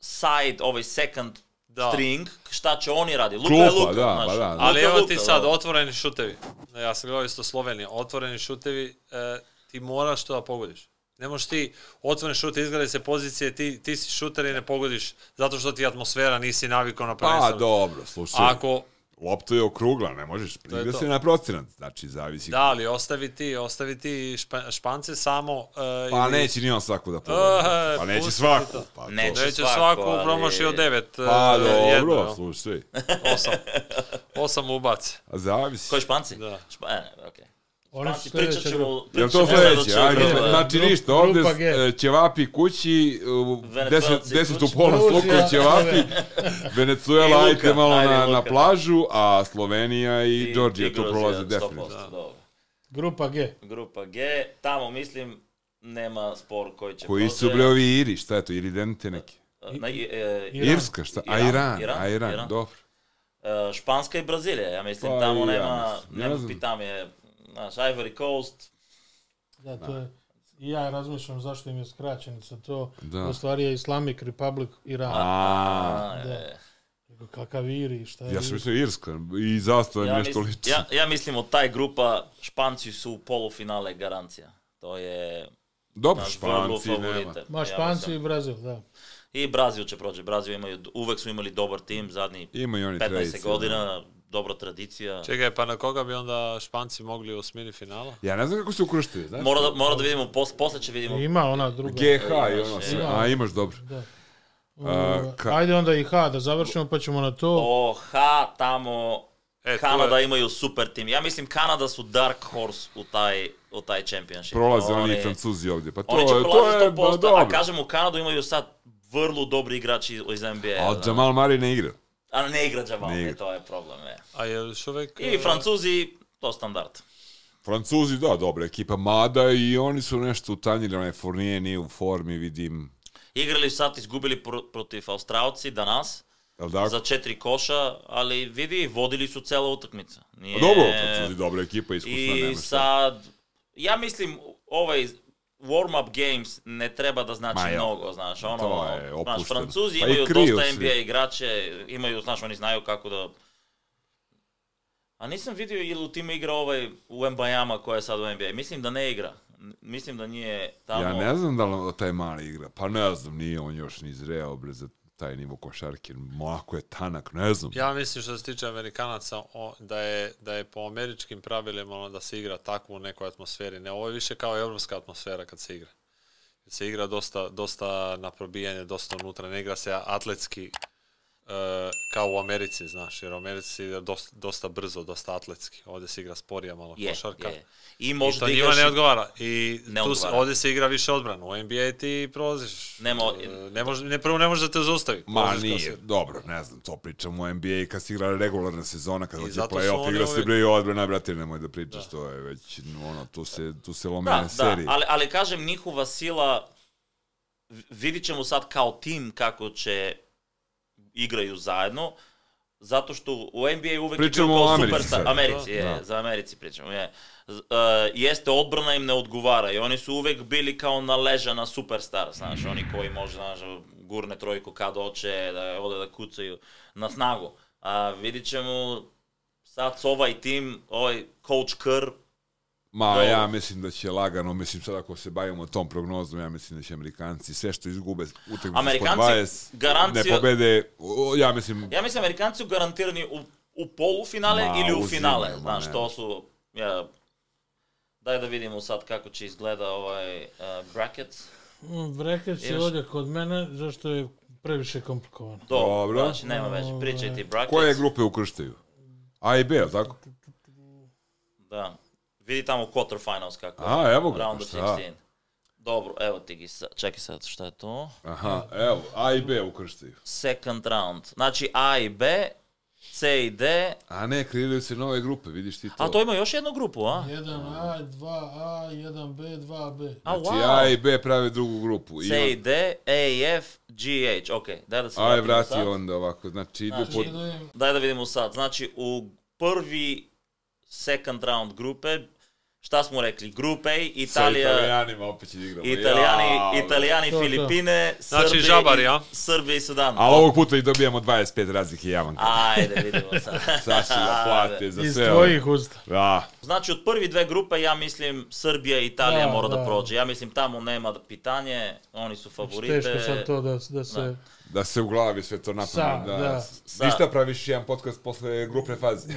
side, ovaj second Da. string, šta će oni radi. Luka je Klupa, Luka, da, znaš. pa da. Luka Ali je evo Luka, ti sad, da. otvoreni šutevi. Ja sam gledao isto Slovenija. Otvoreni šutevi, e, ti moraš to da pogodiš. Ne možeš ti otvoren šut, izgrade se pozicije, ti, ti si šuter i ne pogodiš zato što ti atmosfera nisi navikao na Pa prvenstvo. dobro, slušaj. Ako, Lopta je okrugla, ne možeš. Igra se na procenat, znači zavisi. da, ali ostavi ti, ostavi ti špa, špance samo... Uh, Pa ili- neće ni on svaku da pogodi. E, Pa neće svaku. to. Pa, to- Neće. Neće svako, svaku ali- promaši od devet. Pa e, dobro, jedno, slušaj. osam. Osam ubace. A zavisi. Koji španci? Da. Špa, e, okej. Oni su pričat ćemo... Jel to sledeće? Ajde, znači ništa, ovde e, ćevapi kući, deset, deset u Rusija, slukuju ćevapi, Venezuela, Luka, ajte malo na, na plažu, a Slovenija i, tu Gruzija, prolaze 100%, definitivno. dobro. Grupa G. Grupa G, tamo mislim nema spor koji će Koji su bre ovi Iri, šta je to, Iridente neki? Na, e. Irska, šta? A Iran, Iran, a Iran, Iran. dobro. e, Španska i Brazilija, ja mislim, Pa tamo ja nema, nema znam. pitanje, znaš, Ivory Coast, Da, to je, i ja razmišljam zašto im je skraćenica to. Da. U stvari je Islamic Republic Iran. A, da. e, Nego Kakav Iri, šta je? ja sam mislio Irska i zastava je ja, nešto mislim, lično. ja, ja mislim od taj grupa Španci su u polufinale garancija. To je Dobro, Španci nema. Ma Ja Španci mislim. i Brazil, da. I Brazil će proći. Brazil imaju, uvek su imali dobar tim, zadnji Ima i oni 15 tradicije. godina, dobra tradicija. Čekaj, pa na koga bi onda Španci mogli u osmini finala? Ja ne znam kako se ukrštaju, znaš? Mora da, mora da vidimo, pos, posle će vidimo. Ima ona druga. GH i ono sve. ima. A, imaš dobro. Da. A, Uh, ka- Ajde onda i H da završimo pa ćemo na to. O, ha, tamo, E, Kanada je- imaju super tim. Ja mislim Kanada su dark horse u taj, u taj championship. Prolaze oni i Francuzi ovdje. Pa to, Oni će je- to prolaziti je, 100%, pa dobro. a kažem u Kanadu imaju sad vrlo dobri igrači iz NBA. Ali da. Jamal Murray ne igra. А не игра Джавал, не, тоа е проблем. Е. А ја човек... И французи, тоа стандард. Французи, да, добра екипа, мада и они су нешто утанили, оне Форние не у форми, видим. Играли сад, изгубили против Австралци данас. За четири коша, али види, водили су цела утакмица. Ние... Добро, французи, добра екипа, искусна. И нема, сад, ја мислим, овај Warm-up games ne treba da znači Ma mnogo, znaš, ono, to je znaš. Francuzi Pa imaju kriju dosta svi. NBA igrače, imaju, znaš, oni znaju kako da... A nisam vidio ili u timu igra ovaj u NBA-ama koja je sad u NBA. Mislim da ne igra. Mislim da nije tamo... Ja ne znam da li taj mali igra. Pa ne znam, nije on još ni zreo bre za taj nivo košarke. Moako je tanak, ne znam. Ja mislim što se tiče Amerikanaca o, da, je, da je po američkim pravilima ono da se igra takvo u nekoj atmosferi. Ne, ovo je više kao evropska atmosfera kad se igra. Se igra dosta, dosta na probijanje, dosta unutra. Ne igra se atletski kao u Americi, znaš, jer u Americi se igra dosta, dosta brzo, dosta atletski. Ovdje se igra sporija malo Je, košarka. je. I I možda to njima igraš... ne i- odgovara. I Ne tu se, odgovara. ovdje se igra više odbranu. U NBA ti prolaziš. Nemo- e, ne može, ne, prvo ne može da te zaustavi. Ma nije, dobro, ne znam, to pričamo o NBA kad se igra regularna sezona, kad hoće play-off, igra se bre i odbrana, brate, nemoj da pričaš, to je već, ono, tu se, tu se lome Da, da, serije. ali, ali kažem, njihova sila, vidit ćemo sad kao tim kako će играју заедно, затоа што у NBA увек е бил суперстар Америци, е, да. за Америци причамо. е. Јесте одбрана им не одговара и они се увек били као належа на суперстар, знаеш, они кои може знаеш гурне тројко каде оче да оде да куцају на снагу. А види му сад со овај тим, овој коуч Кр Ma, Dobro. ja mislim da će lagano, mislim sad ako se bavimo tom prognozom, ja mislim da će Amerikanci sve što izgube utakmicu Amerikanci ispod 20, garanciju- ne pobede, ja mislim, Ja mislim Amerikanci su garantirani u, u polufinale Ma, ili u uzimaju, finale. ma, Znaš, ne. to su... Ja, daj da vidimo sad kako će izgleda ovaj uh, brackets. Brackets je Imaš- ovdje kod mene, zašto je previše komplikovano. Dobro, znači nema veze. Pričaj ti brackets. koje grupe ukrštaju? A i B, tako? Da. Види таму quarterfinals како. А, ево го. Round 16. Да. Добро, ево ти ги чеки се, што е тоа. Аха, ево, А и Б укрсти. Second round. Значи А и Б, С и Д. А не, криле се нови групи, видиш ти тоа. А тоа има још една група, а? 1А, 2А, 1Б, 2Б. А, значи, А и Б прави друга група. С и Д, А и Ф, Г и Х. Оке, дај да се Ај врати онда овако, значи иду значи, по... Дај да видиме сад. Значи у први second round групе Шта смо рекли? Груп Е, Италија, Италијани ма опет ќе играме. Италијани, Италијани, Филипине, Значи жабари, а? Срби и Судан. А овог пут и добијамо 25 разлики јаванка. Ајде, видимо сега. Сега значи, да плати за се. Из твоих уст. Да. Значи од први две групи ја мислим Србија и Италија да, мора да, да. Ја мислим таму нема питање, они се значи, фаворите. Тешко сам тоа да да се да. Da, da se... Da u glavi sve to napamet. Da, da. Sa. Ništa praviš jedan podcast posle grupne faze.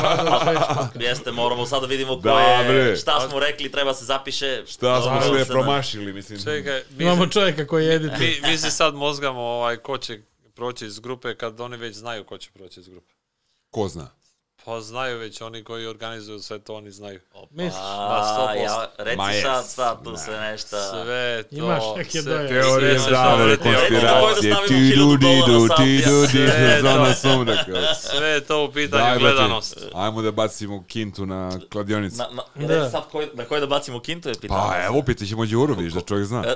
Jeste, moramo sad da vidimo ko Da, je, šta smo rekli, treba se zapiše. Šta smo sve promašili, mislim. Čekaj, mi, Imamo čovjeka koji editi. mi, mi se sad mozgamo ovaj, ko će proći iz grupe kad oni već znaju ko će proći iz grupe. Ko zna? Pa znaju već oni koji organizuju sve to, oni znaju. Misliš? A, 100%. ja, reci Ma sad, sad tu Ne. se nešto... Sve to... Imaš neke dojave. Teorije zavere, konspiracije, ti hiljadu du, di dolara du, sad, ti ja. du, di Sve du, to. zona sumraka. Sve je to u pitanju gledanost. ajmo da bacimo kintu na kladionicu. Na, na, Da. da. sad koji, na koji da bacimo kintu je pitanje. Pa evo, pitat ćemo Đuru, viš, da čovjek zna. E,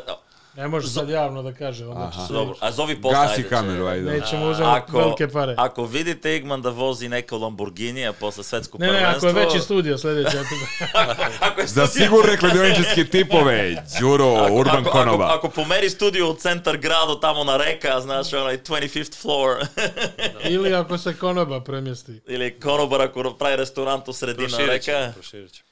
Ne može sad javno da kaže. Onda će se... Dobro, a zovi post, Gasi ajde, kameru, ajde. Nećemo uzeti Ako, velike pare. ako vidite Igman da vozi neko Lamborghini, a posle svetskog Ne, ne, prvenstva... ako je veći studio sljedeći epizod. ako je Za studio- sigurne kladioničarske tipove, Đuro, Urban ako, Konoba. Ako, ako pomeri studio u centar grada, tamo na reka, znaš, onaj 25th floor, Ili ako se konoba premjesti. ili konobar ako pravi restorant u sredina Proširit ćemo, reka. proširit ćemo.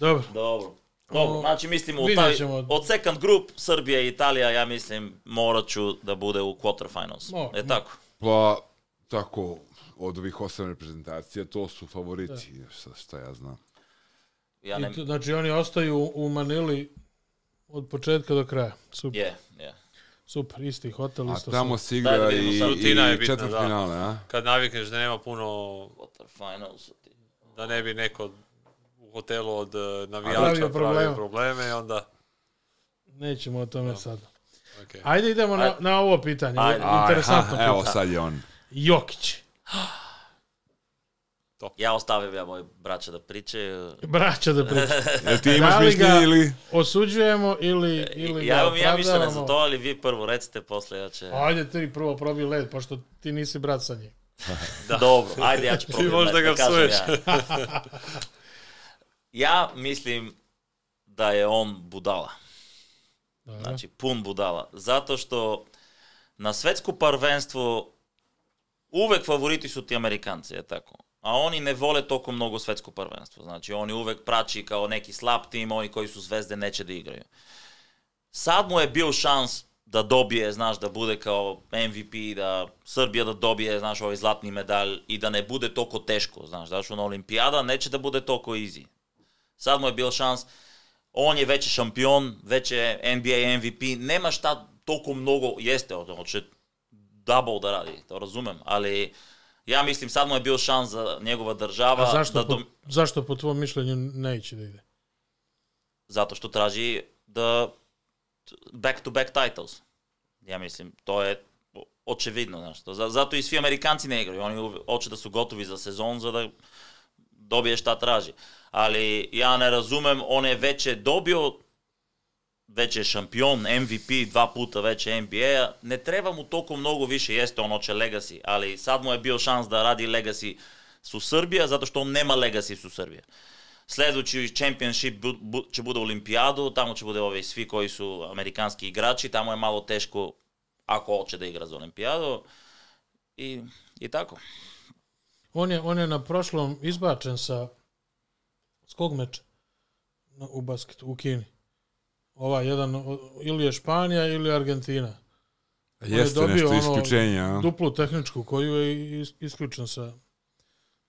Dobro. Dobro. Dobro, O, znači mislim u taj, od second group Srbija i Italija, ja mislim, morat ću da bude u quarterfinals. Mora, e tako? Pa, tako, od ovih osam reprezentacija, to su favoriti, šta, šta ja znam. Ja I ne... tu, znači oni ostaju u Manili od početka do kraja. Super, Je, je. super, isti hotel, A isto tamo sve. se da igra vidimo i, je i bitna, četvrt da. finale, a? Kad navikneš da nema puno, Quarterfinals. da ne bi neko hotelu od eh, navijača Pravio pravio probleme. onda... Nećemo o tome sad. Okay. Ajde idemo na, Ajde. na ovo pitanje. Ajde. Interesantno Aha, evo pitanje. sad je on. Jokić. Ja ostavim ja moje braća da pričaju. Braća da priča. Jel ti imaš Da mišljenje ili... osuđujemo ili, ili ja imam ja mišljenje za to, ali vi prvo recite, posle ja će... Ajde ti prvo probi led, pošto ti nisi brat sa njim. Dobro, ajde ja ću Ti probati možda da ga psuješ. ja. ja mislim da je on budala. Dobro. Znači, pun budala. Zato što na svetsko prvenstvo uvek favoriti su ti Amerikanci, je tako? A oni ne vole toliko mnogo svetsko prvenstvo. Znači, oni uvek praći kao neki slab tim, oni koji su zvezde neće da igraju. Sad mu je bio šans da dobije, znaš, da bude kao MVP, da Srbija da dobije, znaš, ovaj zlatni medalj i da ne bude toliko teško, znaš, znaš, na olimpijada neće da bude toliko easy. Сад му е бил шанс. Он е веќе шампион, веќе NBA MVP. Нема шта толку многу јесте, че дабл да ради, тоа разумем, али ја мислим сад му е бил шанс за негова држава. А зашто, да по, дом... зашто по твоје мислење не ќе да иде? Затоа што тражи да back to back titles. Ја мислим, тоа е очевидно, знаеш. Затоа и сви американци не играат, они оче да се готови за сезон за да добие шта тражи. Али ја не разумем, он е веќе добио веќе шампион, MVP два пута веќе NBA, не треба му толку многу више, јесте оно че легаси, али сад му е бил шанс да ради легаси со Србија, затоа што он нема легаси со Србија. Следуќи чемпионшип ќе буде Олимпијадо, таму ќе буде овие сви кои су американски играчи, таму е мало тешко ако оче да игра за Олимпијадо и и тако. On je, on je na prošlom izbačen sa s kog meča? U basketu, u Kini. Ova jedan, ili je Španija ili Argentina. On je Jeste dobio nešto ono isključenja, a? Duplu tehničku koju je is, isključen sa...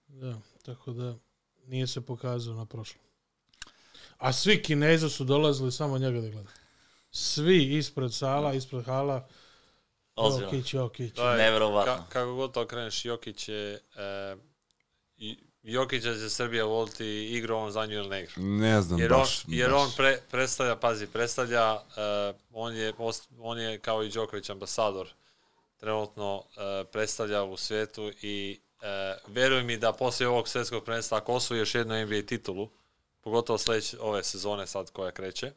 Da, tako da nije se pokazao na prošlom. A svi Kineza su dolazili samo njega da gledaju. Svi ispred sala, ispred hala. Ozbiljno. Jokić, Jokić. To je- Neverovatno. Ka, kako god to okreneš, Jokić je... E, i- Jokića će Srbija voliti igru on za nju ili ne igra. Ne znam Jer on, baš. jer baš. on pre, predstavlja, pazi, predstavlja, e, on, je, on je kao i Đoković ambasador, trenutno e, predstavlja u svetu i e, veruj mi da posle ovog svetskog prvenstva, ako osvoji još jednu NBA titulu, pogotovo sledeće ove sezone sad koja kreće,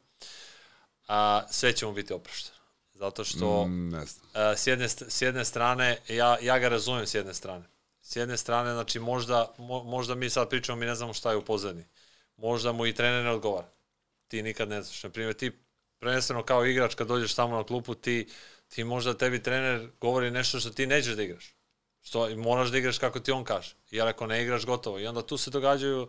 a, sve će mu biti oprošteno. Zato što Mm, ne znam. E, s, jedne, s jedne strane, ja, ja ga razumem s jedne strane. S jedne strane, znači možda, mo, možda mi sad pričamo, mi ne znamo šta je u pozadini. možda mu i trener ne odgovara. Ti nikad ne znaš. Naprimjer, ti prvenstveno kao igrač kad dođeš tamo na klupu, ti, ti možda tebi trener govori nešto što ti nećeš da igraš. Što moraš da igraš kako ti on kaže. Jer ako ne igraš, gotovo. I onda tu se događaju,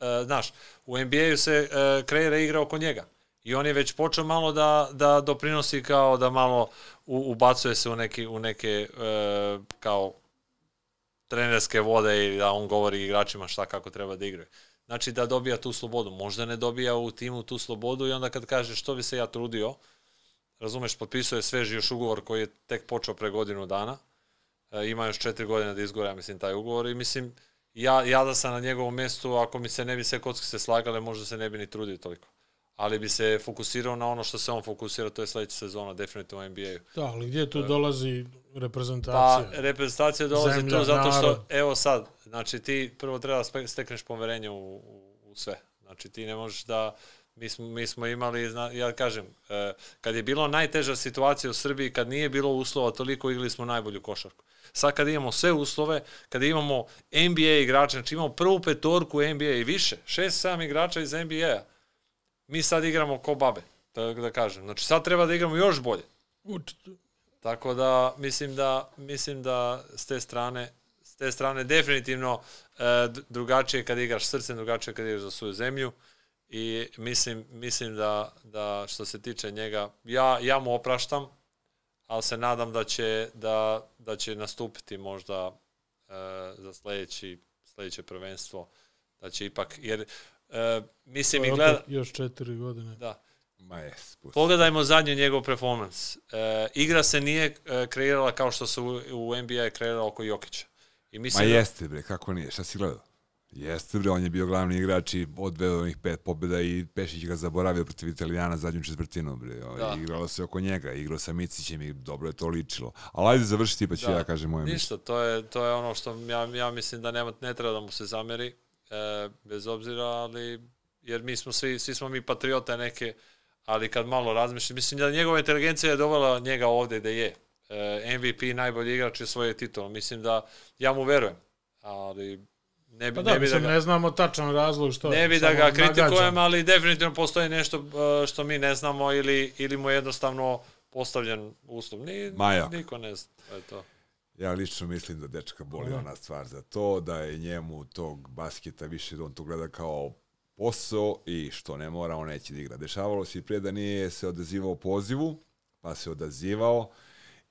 e, znaš, u NBA-u se e, kreira igra oko njega. I on je već počeo malo da, da doprinosi kao da malo u, ubacuje se u, neki, u neke e, kao trenerske vode i da on govori igračima šta kako treba da igraju. Znači da dobija tu slobodu. Možda ne dobija u timu tu slobodu i onda kad kaže što bi se ja trudio, razumeš, potpisuje sveži još ugovor koji je tek počeo pre godinu dana, e, ima još četiri godine da izgore, ja mislim, taj ugovor i mislim, ja, ja da sam na njegovom mestu, ako mi se ne bi sve kocke se slagale, možda se ne bi ni trudio toliko ali bi se fokusirao na ono što se on fokusira, to je sledeća sezona, definitivno u NBA-u. Da, ali gdje tu dolazi reprezentacija? Pa, reprezentacija dolazi Zemlja, tu zato što, narod. evo sad, znači ti prvo treba spe- stekneš poverenje u, u, u sve. Znači ti ne možeš da, mi smo, mi smo imali, zna- ja kažem, e, kad je bilo najteža situacija u Srbiji, kad nije bilo uslova toliko, igrali smo najbolju košarku. Sad kad imamo sve uslove, kad imamo NBA igrače, znači imamo prvu petorku NBA i više, šest, sedam igrača iz NBA-a, mi sad igramo ko babe, da, da kažem. Znači sad treba da igramo još bolje. Tako da mislim da mislim da s te strane s te strane definitivno e, drugačije kad igraš srcem, drugačije kad igraš za svoju zemlju i mislim mislim da da što se tiče njega ja ja mu opraštam, ali se nadam da će da da će nastupiti možda e, za sledeći sledeće prvenstvo da će ipak jer e, mislim i to je gleda još četiri godine. da Ma jes, pusti. Pogledajmo zadnju njegov performans. E, igra se nije e, kreirala kao što se u, u NBA je kreirala oko Jokića. I Ma mislim da, jeste bre, kako nije, šta si gledao? Jeste bre, on je bio glavni igrač i odveo onih pet pobjeda i Pešić ga zaboravio protiv Italijana zadnju četvrtinu bre. Da. Da. Igralo se oko njega, igrao sa Micićem i dobro je to ličilo. Ali ajde završiti pa ću Da. ja kažem moje mišljenje. ništa, to je, to je ono što ja, ja mislim da nema, ne treba da mu se zameri, e, bez obzira, ali jer mi smo svi, svi smo mi patriote neke, ali kad malo razmišljam, mislim da njegova inteligencija je dovela njega ovde da je. E, MVP najbolji igrač je svoje titula. Mislim da ja mu verujem, ali ne bi, Pa ne da, bi da ga... ne znamo tačan razlog što. Ne bi da ga kritikujem, nagađam. ali definitivno postoji nešto uh, što mi ne znamo ili, ili mu je jednostavno postavljen uslov. Ni, Maja. Niko ne zna. To je to. Ja lično mislim da dečka boli Da. ona stvar za to, da je njemu tog basketa više, da on to gleda kao posao i što ne mora, on neće da igra. Dešavalo se i prije da nije se odazivao pozivu, pa se odazivao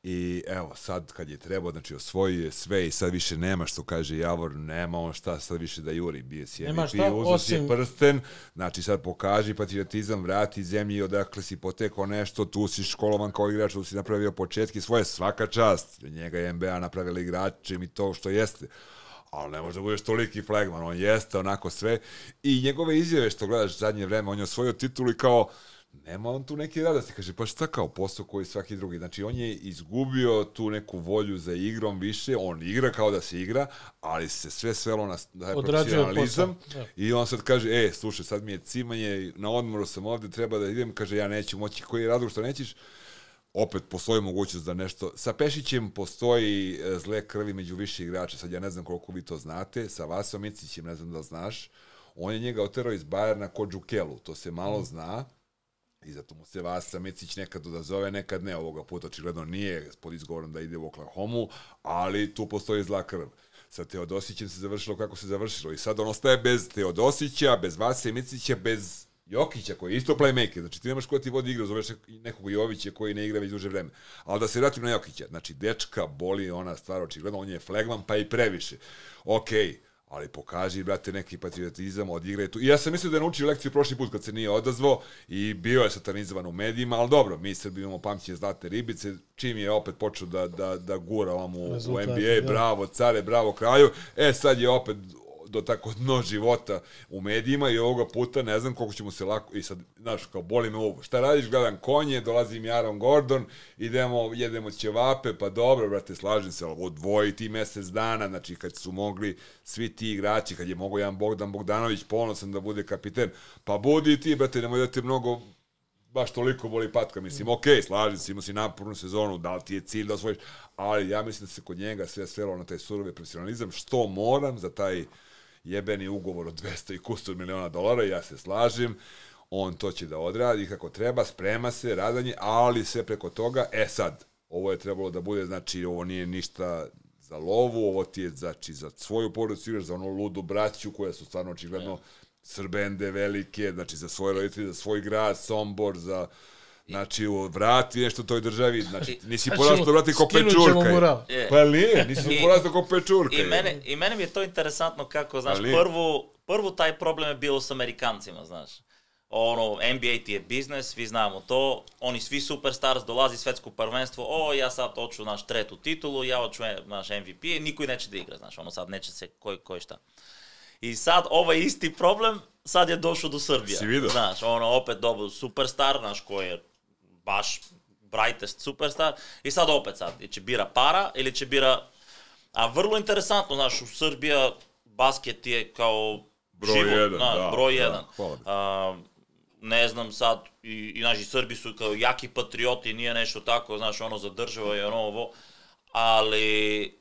i evo sad kad je trebao, znači osvojio je sve i sad više nema što kaže Javor, nema on šta sad više da juri, bio si MVP, si je osim- prsten, znači sad pokaži patriotizam, vrati zemlji odakle si potekao nešto, tu si školovan kao igrač, tu si napravio početke svoje, svaka čast, njega je NBA napravila igračem i to što jeste. Ali ne može da budeš toliki flagman, on jeste onako sve. I njegove izjave što gledaš zadnje vreme, on je osvojio titulu i kao nema on tu neke radosti, kaže pa šta kao posao koji svaki drugi, znači on je izgubio tu neku volju za igrom više, on igra kao da se igra, ali se sve svelo na da je profesionalizam i on sad kaže, e, slušaj, sad mi je cimanje, na odmoru sam ovde, treba da idem, kaže, ja neću moći, koji je razlog što nećeš? opet postoji mogućnost da nešto... Sa Pešićem postoji e, zle krvi među više igrača, sad ja ne znam koliko vi to znate, sa Vasom Micićem ne znam da znaš, on je njega oterao iz Bajerna kod Džukelu, to se malo zna, i zato mu se Vasa Micić nekad odazove, nekad ne, ovoga puta očigledno nije pod izgovorom da ide u Oklahomu, ali tu postoji zla krv. Sa Teodosićem se završilo kako se završilo i sad on ostaje bez Teodosića, bez Vase Micića, bez Jokića koji je isto playmaker, znači ti nemaš ko ti vodi igru, zoveš nekog Jovića koji ne igra već duže vreme. Ali da se vratim na Jokića, znači dečka boli ona stvar, očigledno on je flegman pa i previše. Okej, ali pokaži, brate, neki patriotizam, odigraj tu. I ja sam mislio da je naučio lekciju prošli put kad se nije odazvao i bio je satanizovan u medijima, ali dobro, mi Srbi imamo pamćenje zlate ribice, čim je opet počeo da, da, da gura vam u, u NBA, da. bravo care, bravo kralju, e sad je opet do tako dno života u medijima i ovoga puta ne znam koliko će mu se lako i sad, znaš, kao boli me uvo. Šta radiš? Gledam konje, dolazi mi Aaron Gordon, idemo, jedemo ćevape, pa dobro, brate, slažem se, ali odvojiti mesec dana, znači kad su mogli svi ti igrači, kad je mogao jedan Bogdan Bogdanović ponosan da bude kapiten, pa budi i ti, brate, nemoj da te mnogo baš toliko boli patka. Mislim, ok, slažem se, imao si napornu sezonu, da li ti je cilj da osvojiš, ali ja mislim da se kod njega sve svelo na taj surovi profesionalizam, što moram za taj jebeni ugovor od 200 i kusur miliona dolara, ja se slažem, on to će da odradi kako treba, sprema se, radanje, ali sve preko toga, e sad, ovo je trebalo da bude, znači, ovo nije ništa za lovu, ovo ti je, znači, za svoju porodicu igraš, za onu ludu braću koja su stvarno očigledno srbende velike, znači, za svoje roditelje, za svoj grad, Sombor, za Значи, врати нешто тој држави, значи, не си порасто, врати ко печурка. Па ли, не си порасто ко печурка. И мене, и мене ми е тоа интересантно како, знаеш, па прво, прво тај проблем е било со американцима, знаеш. Оно, NBA ти е бизнес, ви знаемо то, они сви суперстарс, долази светско првенство, о, ја сад очу наш трето титулу, ја очу наш MVP, никој не че да игра, знаеш, оно сад не че се кој, кој шта. И сад ова исти проблем, сад е дошо до Србија. Си? Знаеш, оно опет добил суперстар, наш кој е баш brightest superstar и сад опет сад и ќе бира пара или ќе бира а врло интересантно знаеш у Србија баскет е као број живот, еден, на, да, број да, еден. Да, а, не знам сад и, и наши срби су као јаки патриоти, ние нешто тако, знаеш, оно за држава и оно ово, али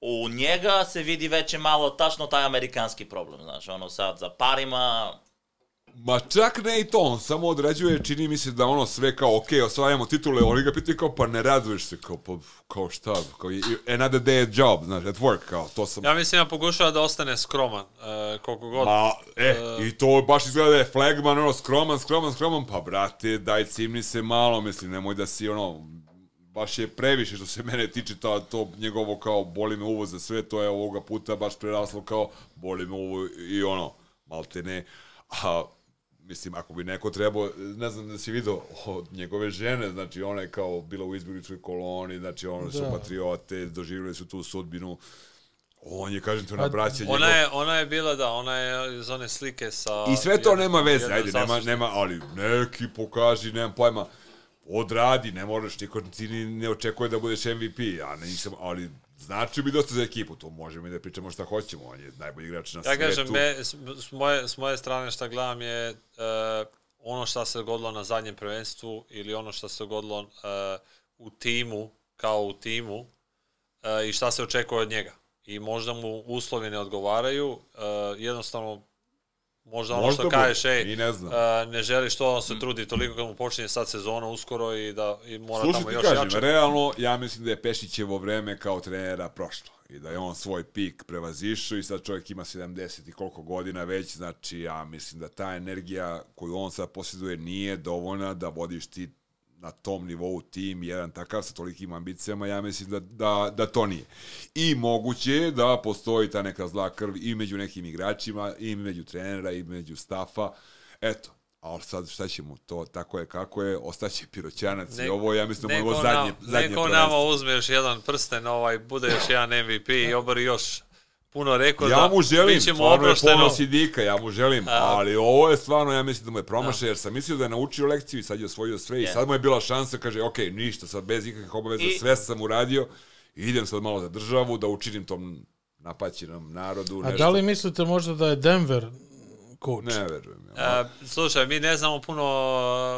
у njega се види веќе мало тачно тај американски проблем, знаеш, оно сад за парима, Ma čak ne i to, on samo određuje, čini mi se da ono sve kao, ok, osvajamo titule, oni ga pitaju kao, pa ne raduješ se, kao, pa, kao šta, kao, another day at job, znaš, at work, kao, to sam... Ja mislim da pokušava da ostane skroman, uh, koliko god. Ma, e, i to baš izgleda da je flagman, ono, skroman, skroman, skroman, pa brate, daj cimni se malo, mislim, nemoj da si, ono, baš je previše što se mene tiče ta, to njegovo kao boli me uvo za sve, to je ovoga puta baš preraslo kao boli me uvo i ono, malte ne, a mislim, ako bi neko trebao, ne znam da si vidio od njegove žene, znači ona je kao bila u izbjegličkoj koloni, znači su Da. patriote, doživjeli su tu sudbinu, on je, kažem ti, ona braća Ona je, ona je bila, da, ona je iz one slike sa... I sve to jednom- nema veze, ajde, nema, nema, ali neki pokaži, nemam pojma, odradi, ne moraš, niko ti ne očekuje da budeš MVP, ja nisam, ali znači bi dosta za ekipu, to možemo i da pričamo šta hoćemo, on je najbolji igrač na Ja svetu. kažem, me, s, s, moje, s moje strane šta gledam je uh, ono šta se dogodilo na zadnjem prvenstvu ili ono šta se dogodilo uh, u timu, kao u timu uh, i šta se očekuje od njega. I možda mu uslovi ne odgovaraju, uh, jednostavno možda ono Možda što kažeš, ej, ne znam. uh, ne želi što on se trudi toliko kad mu počinje sad sezona uskoro i da i mora Slušaj tamo još kažem, jače. realno, ja mislim da je Pešićevo vreme kao trenera prošlo i da je on svoj pik prevazišao i sad čovjek ima 70 i koliko godina već, znači ja mislim da ta energija koju on sad posjeduje nije dovoljna da vodiš ti na tom nivou tim, jedan takav sa tolikim ambicijama, ja mislim da, da, da to nije. I moguće je da postoji ta neka zla krv i među nekim igračima, i među trenera, i među stafa. Eto, ali sad šta ćemo, to tako je kako je, ostaće piroćanac i ovo, ja mislim je ovo neko zadnje, zadnje Neko prvenstvo. nama uzme još jedan prsten, ovaj, bude još jedan MVP i obori još puno rekorda. Ja mu želim, bit ćemo stvarno je oprošteno. ponos i dika, ja mu želim, ali ovo je stvarno, ja mislim da mu je promašaj, jer sam mislio da je naučio lekciju i sad je osvojio sve i sad mu je bila šansa, kaže, ok, ništa, sad bez ikakvih obaveza, I- sve sam uradio, idem sad malo za državu, da učinim tom napaćenom narodu, A nešto. da li mislite možda da je Denver coach? Ne verujem. Ja. E, slušaj, mi ne znamo puno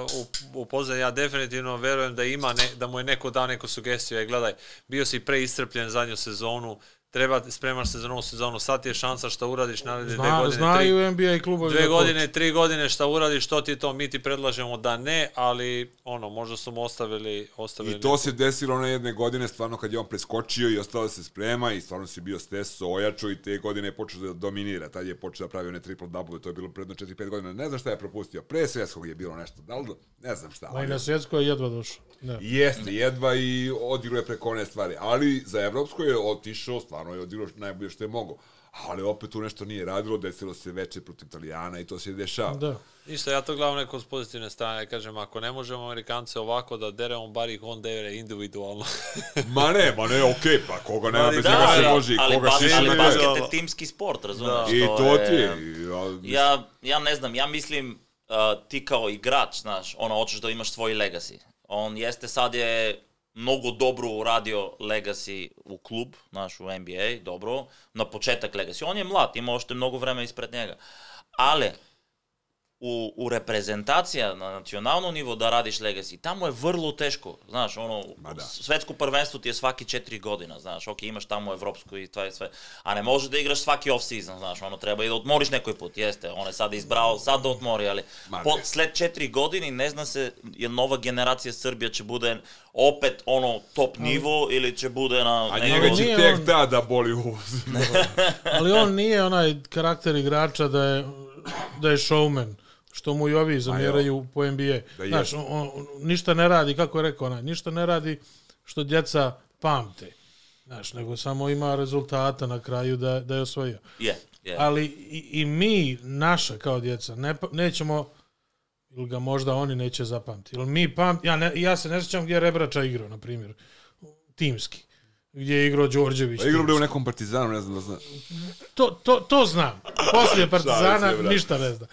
uh, u, u pozadini, ja definitivno verujem da ima, ne, da mu je neko dao neku sugestiju, je gledaj, bio si preistrpljen zadnju sezonu, treba spremaš se za novu sezonu, sad ti je šansa šta uradiš naredne dve godine, tri, znaju NBA klubovi. dve da godine, tri godine šta uradiš, što ti to, mi ti predlažemo da ne, ali ono, možda su mu ostavili, ostavili I to se desilo one jedne godine, stvarno kad je on preskočio i ostao da se sprema i stvarno se bio steso, ojačao i te godine je počeo da dominira. Tad je počeo da pravi one triple double, to je bilo predno 4-5 godina. Ne znam šta je propustio. Pre svjetskog je bilo nešto. Da li, ne znam šta. Ma i ali- na svjetsko je jedva došao. Ne. Jeste, jedva i odigrao je preko one stvari. Ali za Evropsko je otišao, stvarno je odigrao najbolje što je mogao. Ali opet tu nešto nije radilo, desilo se veče protiv Italijana i to se dešava. Da. Isto, ja to gledam neko s pozitivne strane, kažem, ako ne možemo Amerikance ovako da deremo, bar ih on dere individualno. Ma ne, ma ne, okej, pa koga nema Ali bez da, njega se može ali, koga šiša ali basket je timski sport, razumiješ? I to ti je- je. Ja, Ja, ja ne znam, ja mislim uh, ti kao igrač, znaš, ono, hoćeš da imaš svoj legacy. On jeste sad je mnogo dobro uradio legacy u klub, znaš, u NBA, dobro, na početak legacy. On je mlad, ima ošte mnogo vremena ispred njega. Ali, у, у репрезентација на национално ниво да радиш легаси, таму е врло тешко. Знаеш, оно да. светско првенство ти е сваки 4 година, знаеш, оке имаш таму европско и тоа е све. А не може да играш сваки оф сизон, знаеш, оно треба и да одмориш некој пат. Јесте, он е сад избрал сад да одмори, али по, след 4 години не зна се е нова генерација Србија ќе буде опет оно топ ниво а, или ќе буде на А него ќе тек да да боли Али он не е онај карактер играча да е да е шоумен. Što mu i ovi zamjeraju po NBA. Da Znaš, on, on, ništa ne radi, kako je rekao onaj, ništa ne radi što djeca pamte. Znaš, nego samo ima rezultata na kraju da, da je osvojio. Je, je. Ali i, i mi, naša kao djeca, ne, pa- nećemo, ili ga možda oni neće zapamtiti. Ili mi pamt, ja, ne, ja se ne sjećam gdje je Rebrača igrao, na primjer, timski. Gdje je igrao Đorđević. Pa igrao bi u nekom partizanu, ne znam da znam. To, to, to znam. Poslije Partizana ništa ne znam.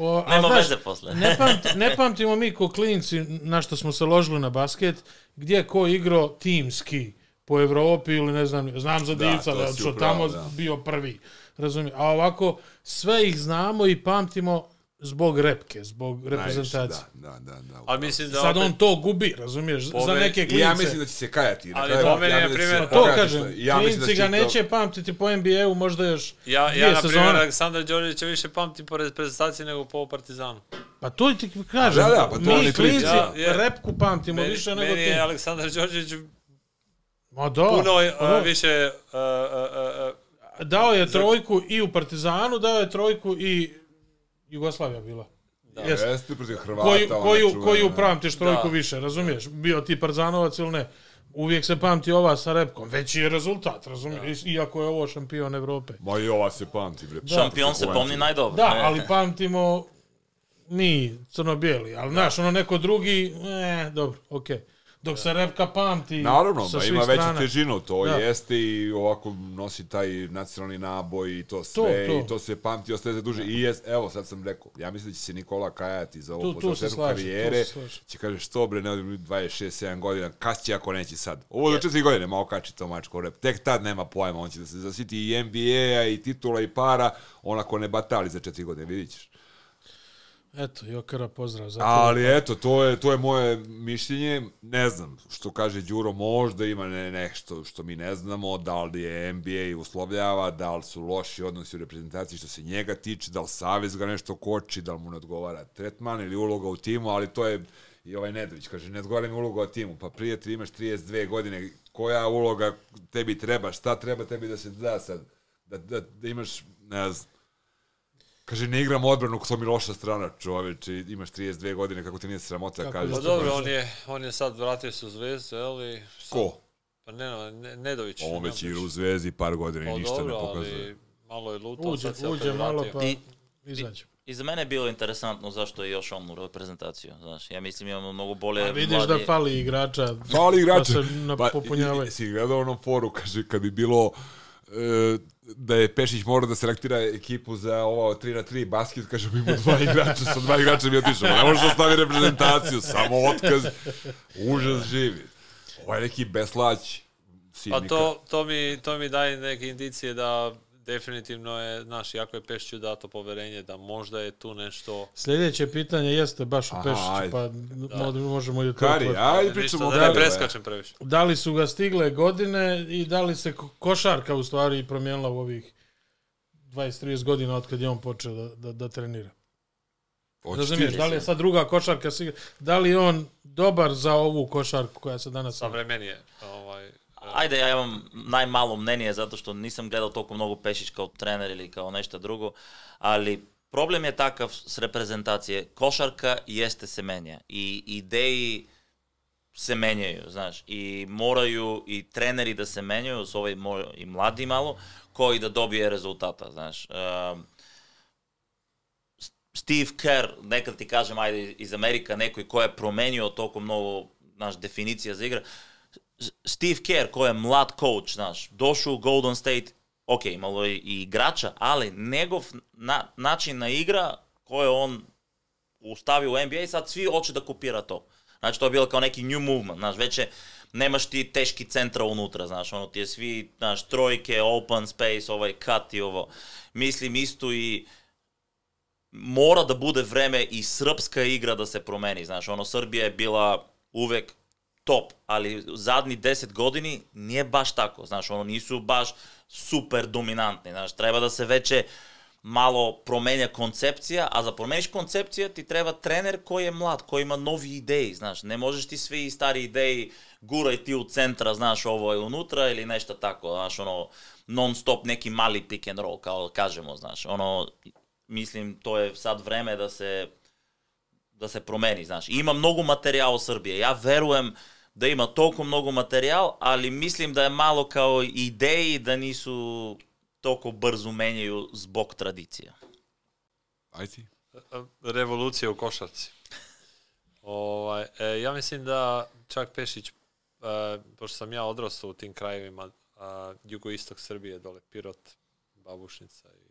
O, Nema znaš, veze posle. ne, pamti, ne pamtimo mi ko klinci na što smo se ložili na basket, gdje je ko igrao timski po Evropi ili ne znam, znam za Da, Divca da si što upravo, tamo da. bio prvi. Razumije? A ovako sve ih znamo i pamtimo zbog repke, zbog reprezentacije. Da, da, da. da Ali mislim da Sad opet- on to gubi, razumiješ, za Ove- neke klince. ja mislim da će se kajati. na Ali po meni Ja je mislim da će se primjer- Pa to kažem, ja mislim da klinci će ga to- neće pamtiti po NBA-u možda još Ja, dvije ja na primjer. Aleksandar Đorđevića više pamtim po reprezentaciji nego po Partizanu. Pa to ti kažem, da, da, pa to mi oni klinci. Ja, je. repku pamtimo Meni, više nego meni ti. je Aleksandar Đorđević Ma da, puno da. uh, više uh, uh, uh, Dao je trojku i u Partizanu, dao je trojku i Jugoslavija bila. Da. Jeste. Jeste protiv Hrvata. Koju, ona koju, čuvena. koju pamtiš trojku Da. više, razumiješ? Bio ti Partizanovac ili ne. Uvijek se pamti ova sa repkom. Veći je rezultat, razumiješ? Iako je ovo šampion Evrope. Ma i ova se pamti, bre. Šampion se pomni je. najdobre. Da, ali pamtimo mi, crno-bijeli. Ali, znaš, ono neko drugi, e, dobro, okej. Dok se repka pamti Naravno, sa svih ima veću strana. težinu, to Da. jeste i ovako nosi taj nacionalni naboj i to sve, to. i to se pamti, ostaje za duže. I jes, evo, sad sam rekao, ja mislim da će se Nikola kajati za ovo po slažem, karijere. Će kaže, što bre, ne odim 26-7 godina, kas će ako neće sad? Ovo do 4 godine ma okači to mačko rep. Tek tad nema pojma, on će da se zasiti i NBA-a i titula i para, onako ne batali za 4 godine, vidit ćeš. Eto, Jokara, pozdrav za to. Ali eto, to je, to je moje mišljenje. Ne znam, što kaže Đuro, možda ima ne, nešto što mi ne znamo, da li je NBA uslovljava, da li su loši odnosi u reprezentaciji što se njega tiče, da li Savez ga nešto koči, da li mu ne odgovara tretman ili uloga u timu, ali to je i ovaj Nedović kaže, ne odgovara mi uloga u timu, pa prijatelj imaš 32 godine, koja uloga tebi treba, šta treba tebi da se da sad, da, da, da imaš, ne znam, Kaže, ne igram odbranu, to mi loša strana, čoveče, imaš 32 godine, kako ti nije sramota, Kako kažeš. Pa dobro, on je, on je sad vratio se u zvezdu, ali... Ko? Pa ne, ne, Nedović. On ne već igra u zvezdi par godina Pa i ništa dobro, ne pokazuje. ali malo je lutao, Uđe, sad se uđe malo pa I- izađe. I za mene je bilo interesantno zašto je još on u reprezentaciju. Znaš, ja mislim imamo mnogo bolje A vidiš da fali igrača. Fali igrača. Pa se na- popunjavaju. si gledao onom foru, kaže, kad bi bilo e, da je Pešić mora da selektira ekipu za ovo 3 na 3 basket, kaže bi imao dva igrača, sa dva igrača bi otišao. Ne može da stavi reprezentaciju, samo otkaz. Užas živi. Ovaj neki beslać. Pa to, to, mi, to mi daje neke indicije da definitivno je, znaš, jako je Pešću dato poverenje da možda je tu nešto... Sljedeće pitanje jeste baš u ajde. pa mo- možemo i Kari, ajde Ništa, pričamo da ne preskačem previše. Da li su ga stigle godine i da li se ko- košarka u stvari promijenila u ovih 20-30 godina od kad je on počeo da, da, da trenira? Razumiješ, da li je sad druga košarka, da li je on dobar za ovu košarku koja se danas? Savremenije. Ovaj, Ajde, ja imam najmalo mnenje zato što nisam gledao toliko mnogo Pešić kao trener ili kao nešto drugo, ali problem je takav s reprezentacije. Košarka jeste se menja i ideji se menjaju, znaš, i moraju i treneri da se menjaju, su ovaj i mladi malo, koji da dobije rezultata, znaš. S- Steve Kerr, nekad ti kažem, ajde, iz Amerika, nekoj ko je promenio toliko mnogo, znaš, definicija za igra, S- Steve Kerr, koji je mlad coach, znaš, došao u Golden State, ok, malo je i igrača, ali njegov na, način na igra, koje on ustavio u NBA, sad svi hoće da kopira to. Znači, to je bilo kao neki new movement, znaš, već je, nemaš ti teški centra unutra, znaš, ono ti je svi, znaš, trojke, open space, ovaj cut i ovo. Mislim isto i mora da bude vreme i srpska igra da se promeni, znaš, ono, Srbija je bila uvek top, ali zadnji 10 godini nije baš tako, znaš, ono, nisu baš super dominantni, znaš, treba da se veće malo promenja koncepcija, a za promeniš koncepcija ti treba trener koji je mlad, koji ima novi ideji, znaš, ne možeš ti svi stari ideji guraj ti u centra, znaš, ovo je unutra ili nešto tako, znaš, ono, non stop neki mali pick and roll, kao kažemo, znaš, ono, mislim, to je sad vreme da se da se promeni, znaš. Ima mnogo materijala u Srbije. Ja verujem da ima toliko mnogo materijal, ali mislim da je malo kao ideji da nisu toliko brzo menjaju zbog tradicija. Aj ti. Revolucija u košarci. Ovaj, e, ja mislim da čak Pešić, e, pošto sam ja odrastao u tim krajevima, a, jugoistok Srbije, dole Pirot, Babušnica i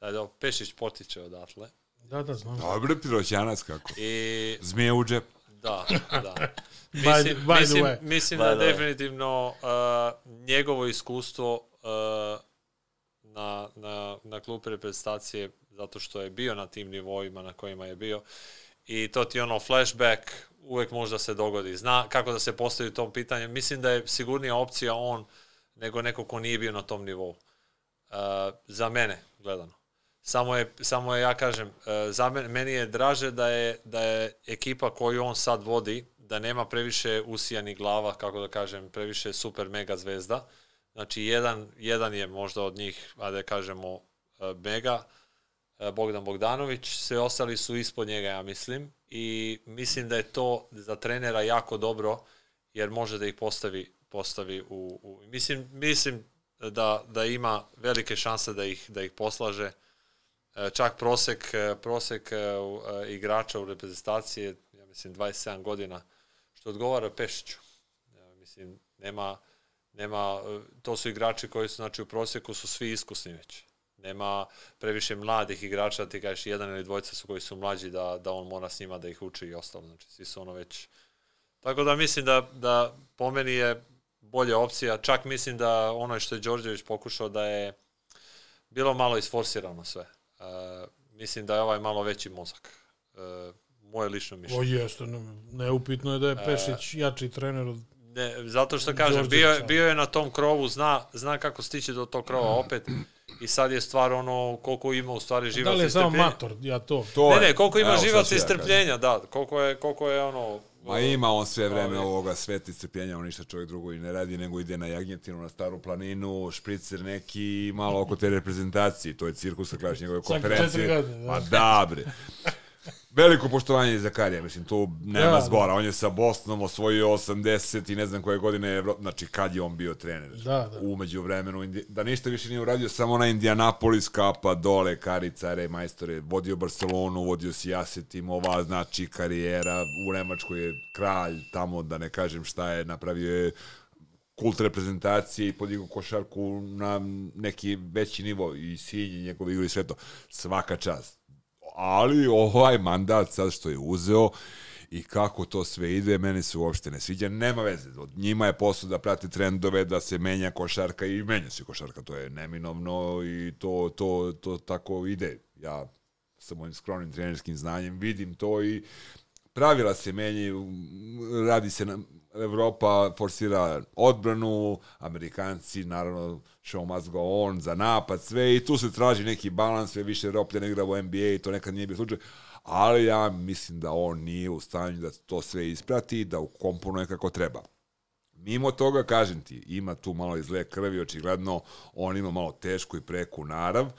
da, da, Pešić potiče odatle. Da, da, znam. Dobre, piroćanac kako. I Zmije u džep. Da, da. By Mislim, by the mislim, mislim By da the way. definitivno uh, njegovo iskustvo uh, na, na, na klupi reprezentacije, zato što je bio na tim nivoima na kojima je bio, i to ti ono flashback uvek možda se dogodi. Zna kako da se postavi tom pitanju. Mislim da je sigurnija opcija on nego neko ko nije bio na tom nivou. Uh, za mene gledano. Samo je, samo je ja kažem, e, za mene, meni je draže da je, da je ekipa koju on sad vodi, da nema previše usijanih glava, kako da kažem, previše super mega zvezda. Znači, jedan, jedan je možda od njih, a da kažemo, e, mega, e, Bogdan Bogdanović, sve ostali su ispod njega, ja mislim. I mislim da je to za trenera jako dobro, jer može da ih postavi, postavi u, u mislim, mislim da, da ima velike šanse da ih, da ih poslaže. E, čak prosek, e, prosek e, u- e, igrača u reprezentaciji je, ja mislim, 27 godina, što odgovara Pešiću. Ja, mislim, nema, nema, to su igrači koji su, znači, u proseku su svi iskusni već. Nema previše mladih igrača, ti kažeš jedan ili dvojica su koji su mlađi da, da on mora s njima da ih uči i ostalo. Znači, svi su ono već... Tako da mislim da, da po meni je bolja opcija. Čak mislim da ono što je Đorđević pokušao da je bilo malo isforsirano sve. Uh, mislim da je ovaj malo veći mozak. Uh, moje lično O mišljenje. jeste, ne- neupitno je da je Pešić jači trener od... Ne, zato što kažem, bio, je- bio je na tom krovu, zna, zna kako stići do tog krova opet i sad je stvar ono koliko ima u stvari Da živaca li je i samo strpljenja. mator, ja to. To Ne, je. ne, koliko ima Evo, živaca i strpljenja, da, koliko je, koliko je ono... Ma ima on sve vreme ovoga sveta i strpljenja, on ništa čovjek drugo i ne radi, nego ide na Jagnjetinu, na Staru planinu, špricer neki malo oko te reprezentacije. To je cirkus, kad gledaš njegove konferencije. godine, da. Ma da, bre. Veliko poštovanje za Karija, mislim, tu nema Da, zbora. On je sa Bosnom osvojio 80 i ne znam koje godine, je, znači kad je on bio trener. Da, da. Umeđu vremenu, da ništa više nije uradio, samo na Indianapolis kapa, dole, Kari, care, majstore, vodio Barcelonu, vodio Sijase timova, znači karijera, u Nemačkoj je kralj, tamo da ne kažem šta je, napravio je kult reprezentacije i podigao košarku na neki veći nivo i Sinj i njegov igru i sve to. Svaka čast. Ali ovaj mandat sad što je uzeo i kako to sve ide, meni se uopšte ne sviđa. Nema veze. Od njima je posao da prati trendove, da se menja košarka i menja se košarka. To je neminovno i to, to, to tako ide. Ja sa mojim skromnim trenerskim znanjem vidim to i pravila se menjaju, radi se na, Evropa forsira odbranu, Amerikanci naravno show must go on za napad, sve i tu se traži neki balans, sve više Evropljana igra u NBA i to nekad nije bio slučaj, ali ja mislim da on nije u stanju da to sve isprati, da ukomponuje kako treba. Mimo toga, kažem ti, ima tu malo i zle krvi, očigledno on ima malo tešku i preku narav,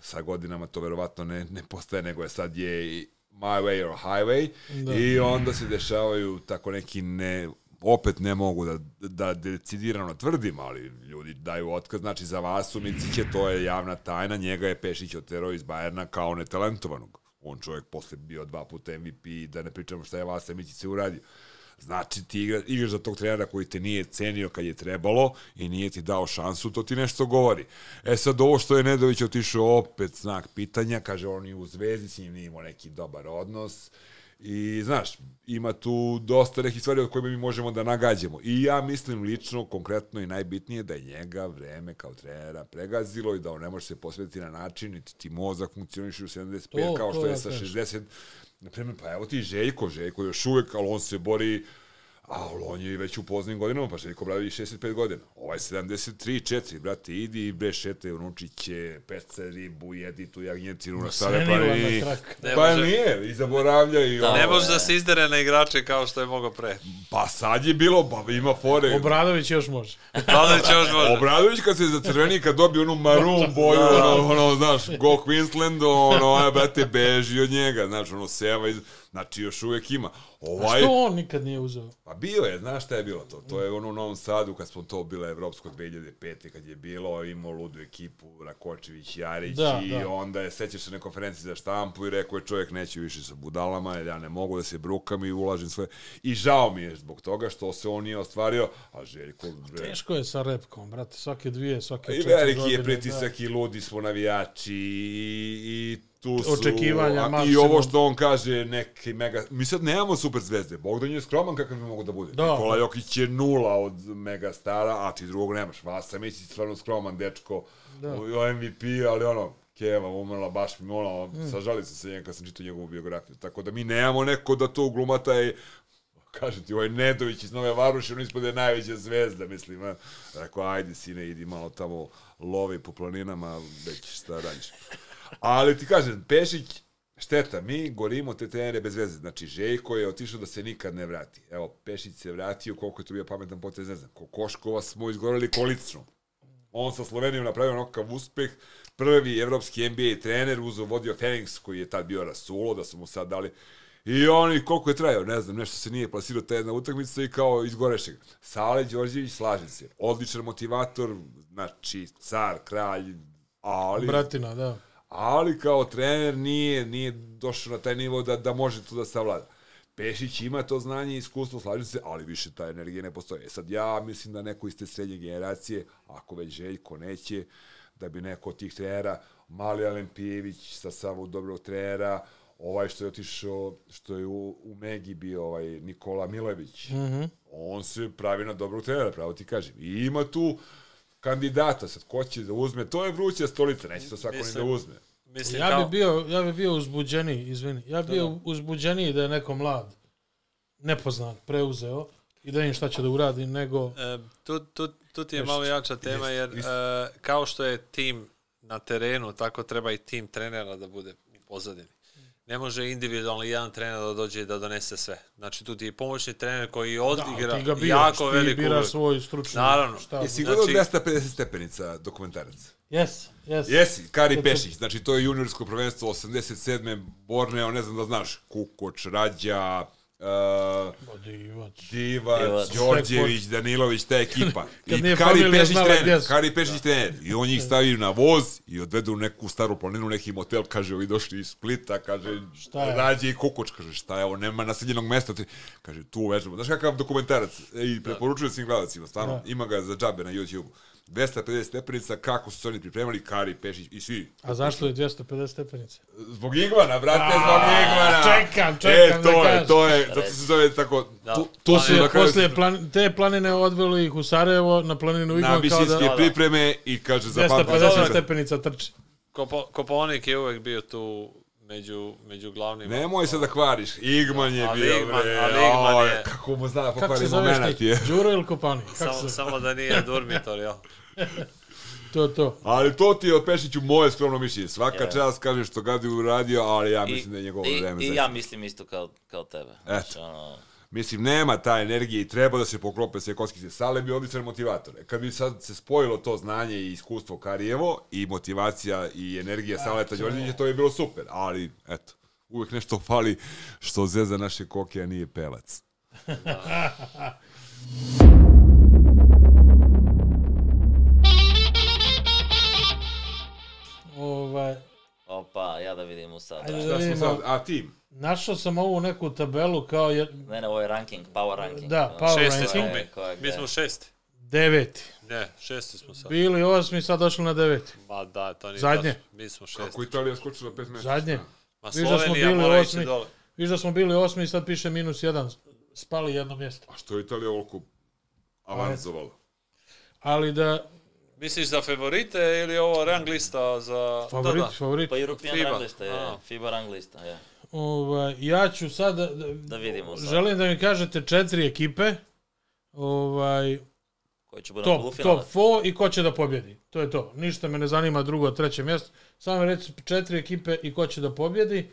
sa godinama to verovatno ne, ne postaje, nego je sad je my way or highway da. i onda se dešavaju tako neki ne, opet ne mogu da, da decidirano tvrdim, ali ljudi daju otkaz, znači za vas su Miciće, to je javna tajna, njega je Pešić oterao iz Bajerna kao netalentovanog. On čovjek posle bio dva puta MVP, da ne pričamo šta je Vasa Miciće uradio. Znači ti igra, igraš za tog trenera koji te nije cenio kad je trebalo i nije ti dao šansu, to ti nešto govori. E sad ovo što je Nedović otišao opet znak pitanja, kaže on i u Zvezdi s njim nije imao neki dobar odnos I, znaš, ima tu dosta nekih stvari od kojima mi možemo da nagađamo. I ja mislim lično, konkretno i najbitnije, da je njega vreme kao trenera pregazilo i da on ne može se posvetiti na način, niti ti mozak funkcioniše u 75 To- kao to što je ja sa kažem. 60. Na primjer, pa evo ti Željko, Željko još uvek, ali on se bori A on je i već u poznim godinama, pa Željko Bradović 65 godina. Ovaj 73, 4, brate, idi bre, šetaj unučiće, pece ribu, jedi tu jagnjecinu na stare. Ne Pa može- nije, i zaboravlja i Da, ono. Ne Ovo može da se izdere na igrače kao što je mogao pre. Pa sad je bilo, pa ima fore. Obradović još može. Vladović još može. Obradović kad se zacrveni, kad dobije onu maroon boju, ono, ono, znaš, go Queensland, ono, aj, brate, beži od njega, znaš, ono, seva iz... Znači, još uvek ima. Ovaj, Što on nikad nije uzeo? Pa bilo je, znaš šta je bilo to? To je ono u Novom Sadu kad smo to bilo Evropsko 2005. kad je bilo, imao ludu ekipu, Rakočević, Jarić Da, i da. onda je, sećaš se na konferenciji za štampu i rekao je čovjek neće više sa budalama, jer ja ne mogu da se brukam i ulažem sve. I žao mi je zbog toga što se on nije ostvario, a Željko... bre, Teško je sa repkom, brate. Svake dvije, svake I četiri veliki godine. je pritisak i ludi smo navijači i, i tu su... Očekivanja a- I ovo što on kaže, neki mega... Mi sad nemamo super zvezde. Bogdan je skroman kakav bi mogo da bude. Da. Nikola Jokić je nula od mega stara, a ti drugog nemaš. Vasa Mićić je stvarno skroman dečko. Da. MVP, ali ono, Keva umrla, baš mi ono, Mm. sažali se sa njega kad sam čitao njegovu biografiju. Tako da mi nemamo neko da to glumata i kaže ti, ovaj Nedović iz Nove Varoše, on ispod je najveća zvezda, mislim, a? Rekao, ajde, sine, idi malo tamo lovi po planinama, već šta radiš. Ali ti kažem, Pešić, šteta, mi gorimo te trenere bez veze. Znači, Željko je otišao da se nikad ne vrati. Evo, Pešić se vratio, koliko je to bio pametan potez, ne znam. Kokoškova smo izgoreli količno. On sa Slovenijom napravio onakav uspeh, prvi evropski NBA trener, uzo vodio Phoenix, koji je tad bio rasulo, da su mu sad dali I oni, koliko je trajao, ne znam, nešto se nije plasirao ta jedna utakmica i kao izgoreše ga. Sale Đorđević, slažem se, odličan motivator, znači, car, kralj, ali, Bratina, da. Ali kao trener nije, nije došao na taj nivo da, da može to da savlada. Pešić ima to znanje i iskustvo, slažem se, ali više ta energija ne postoji. E sad ja mislim da neko iz te srednje generacije, ako već Željko neće, da bi neko od tih trenera, Mali Alempijević sa samo dobrog trenera, ovaj što je otišao, što je u, u Megi bio ovaj Nikola Milojević, mm -hmm. on se pravi na dobrog trenera, pravo ti kažem. I ima tu kandidata, sad ko će da uzme, to je vruća stolica, neće to svako ni da Mislim, uzme. Mislim, Ja kao, bi bio, ja bi bio uzbuđeniji, izvini. Ja bi bio uzbuđeniji da je neko mlad, nepoznan, preuzeo i da im šta će da uradi, nego... E, tu, tu, tu ti je malo jača tema, jer e, kao što je tim na terenu, tako treba i tim trenera da bude u pozadini. Ne može individualno jedan trener da dođe i da donese sve. Znači tu ti je pomoćni trener koji odigra Da, ti ga biraš, jako veliku biraš ulogu. svoj stručni Naravno. štab. Jesi Znači- gledao 250 stepenica dokumentarac? Yes, yes. Jesi, Kari Pešić, znači to je juniorsko prvenstvo 87. Borneo, ne znam da znaš, Kukoč, Rađa, uh, divac. Divac. Đorđević, Danilović, ta ekipa. I Kari Pešić trener. Kari Pešić trener. I on njih stavi na voz i odvedu u neku staru planinu, neki motel, kaže, ovi došli iz Splita, kaže, Šta je? Rađe i Kukoč, kaže, šta je ovo, nema naseljenog mesta. Kaže, tu vežbamo. Znaš kakav dokumentarac? I preporučujem svim gledalcima, stvarno, ima ga za džabe na YouTube. 250 stepenica, kako su se oni pripremali, Kari, Pešić i svi. A zašto je 250 stepenica? Zbog Igvana, brate, zbog Igvana. čekam, čekam e, da to je, kažem. to je, zato se zove tako, Da. tu, tu su na kraju... poslije plan, te planine odveli ih u Sarajevo, na planinu na Igman kao visinske da pripreme i kaže zapamtite 250 sve. stepenica trči. Kopo, Koponik je uvek bio tu među, među glavnim. Nemoj se da kvariš. Igman je Ali bio, Igman- bre. ali Igman je- Kako mu zna da pokvari moment je. Đuro ili Kopani? Kako Samo, se? samo da nije Durmitor, jel? To, to. Ali to ti je od Pešiću moje skromno mišljenje. Svaka Je. čast kaže što ga je uradio, ali ja mislim da je njegovo i, vreme I za- ja mislim isto kao, kao tebe. Eto. Znači, ono, Mislim, nema ta energije i treba da se poklope sve kockice. Sale bi odličan motivator. Kad bi sad se spojilo to znanje i iskustvo Karijevo i motivacija i energija Saleta Đorđevića, to je bilo super. Ali, eto, uvek nešto fali što zvezda naše kokija nije pevac. Ovaj, opa, ja da vidimo sad. Ajde Da. da vidimo. sad? A, tim. Našao sam ovu neku tabelu kao je Ne, ne, ovo je ranking, power ranking. Da, power Šesti ranking. smo mi. Mi smo šesti. deveti. Ne, šesti smo sad. Bili osmi, sad došli na deveti. Ma da, to nije Zadnje. tačno. Mi smo šesti. Kako Italija skočila pet mesta. Zadnje. Ma da smo Slovenija bili mora ići osmi. dole. Viš da smo bili osmi i sad piše minus jedan. Spali jedno mjesto. A što je Italija ovoliko avanzovala? Ali da, Misliš za favorite ili ovo rang lista za... favorit, Da, da. favorit. Pa European FIBA. rang lista, je, A. FIBA rang lista, je. Ovaj, ja ću sad da, da, Da vidimo sad. želim da mi kažete četiri ekipe. Ovaj, Koji će bude na top, top 4 i ko će da pobjedi. To je to. Ništa me ne zanima drugo, treće mjesto. Samo reci četiri ekipe i ko će da pobjedi.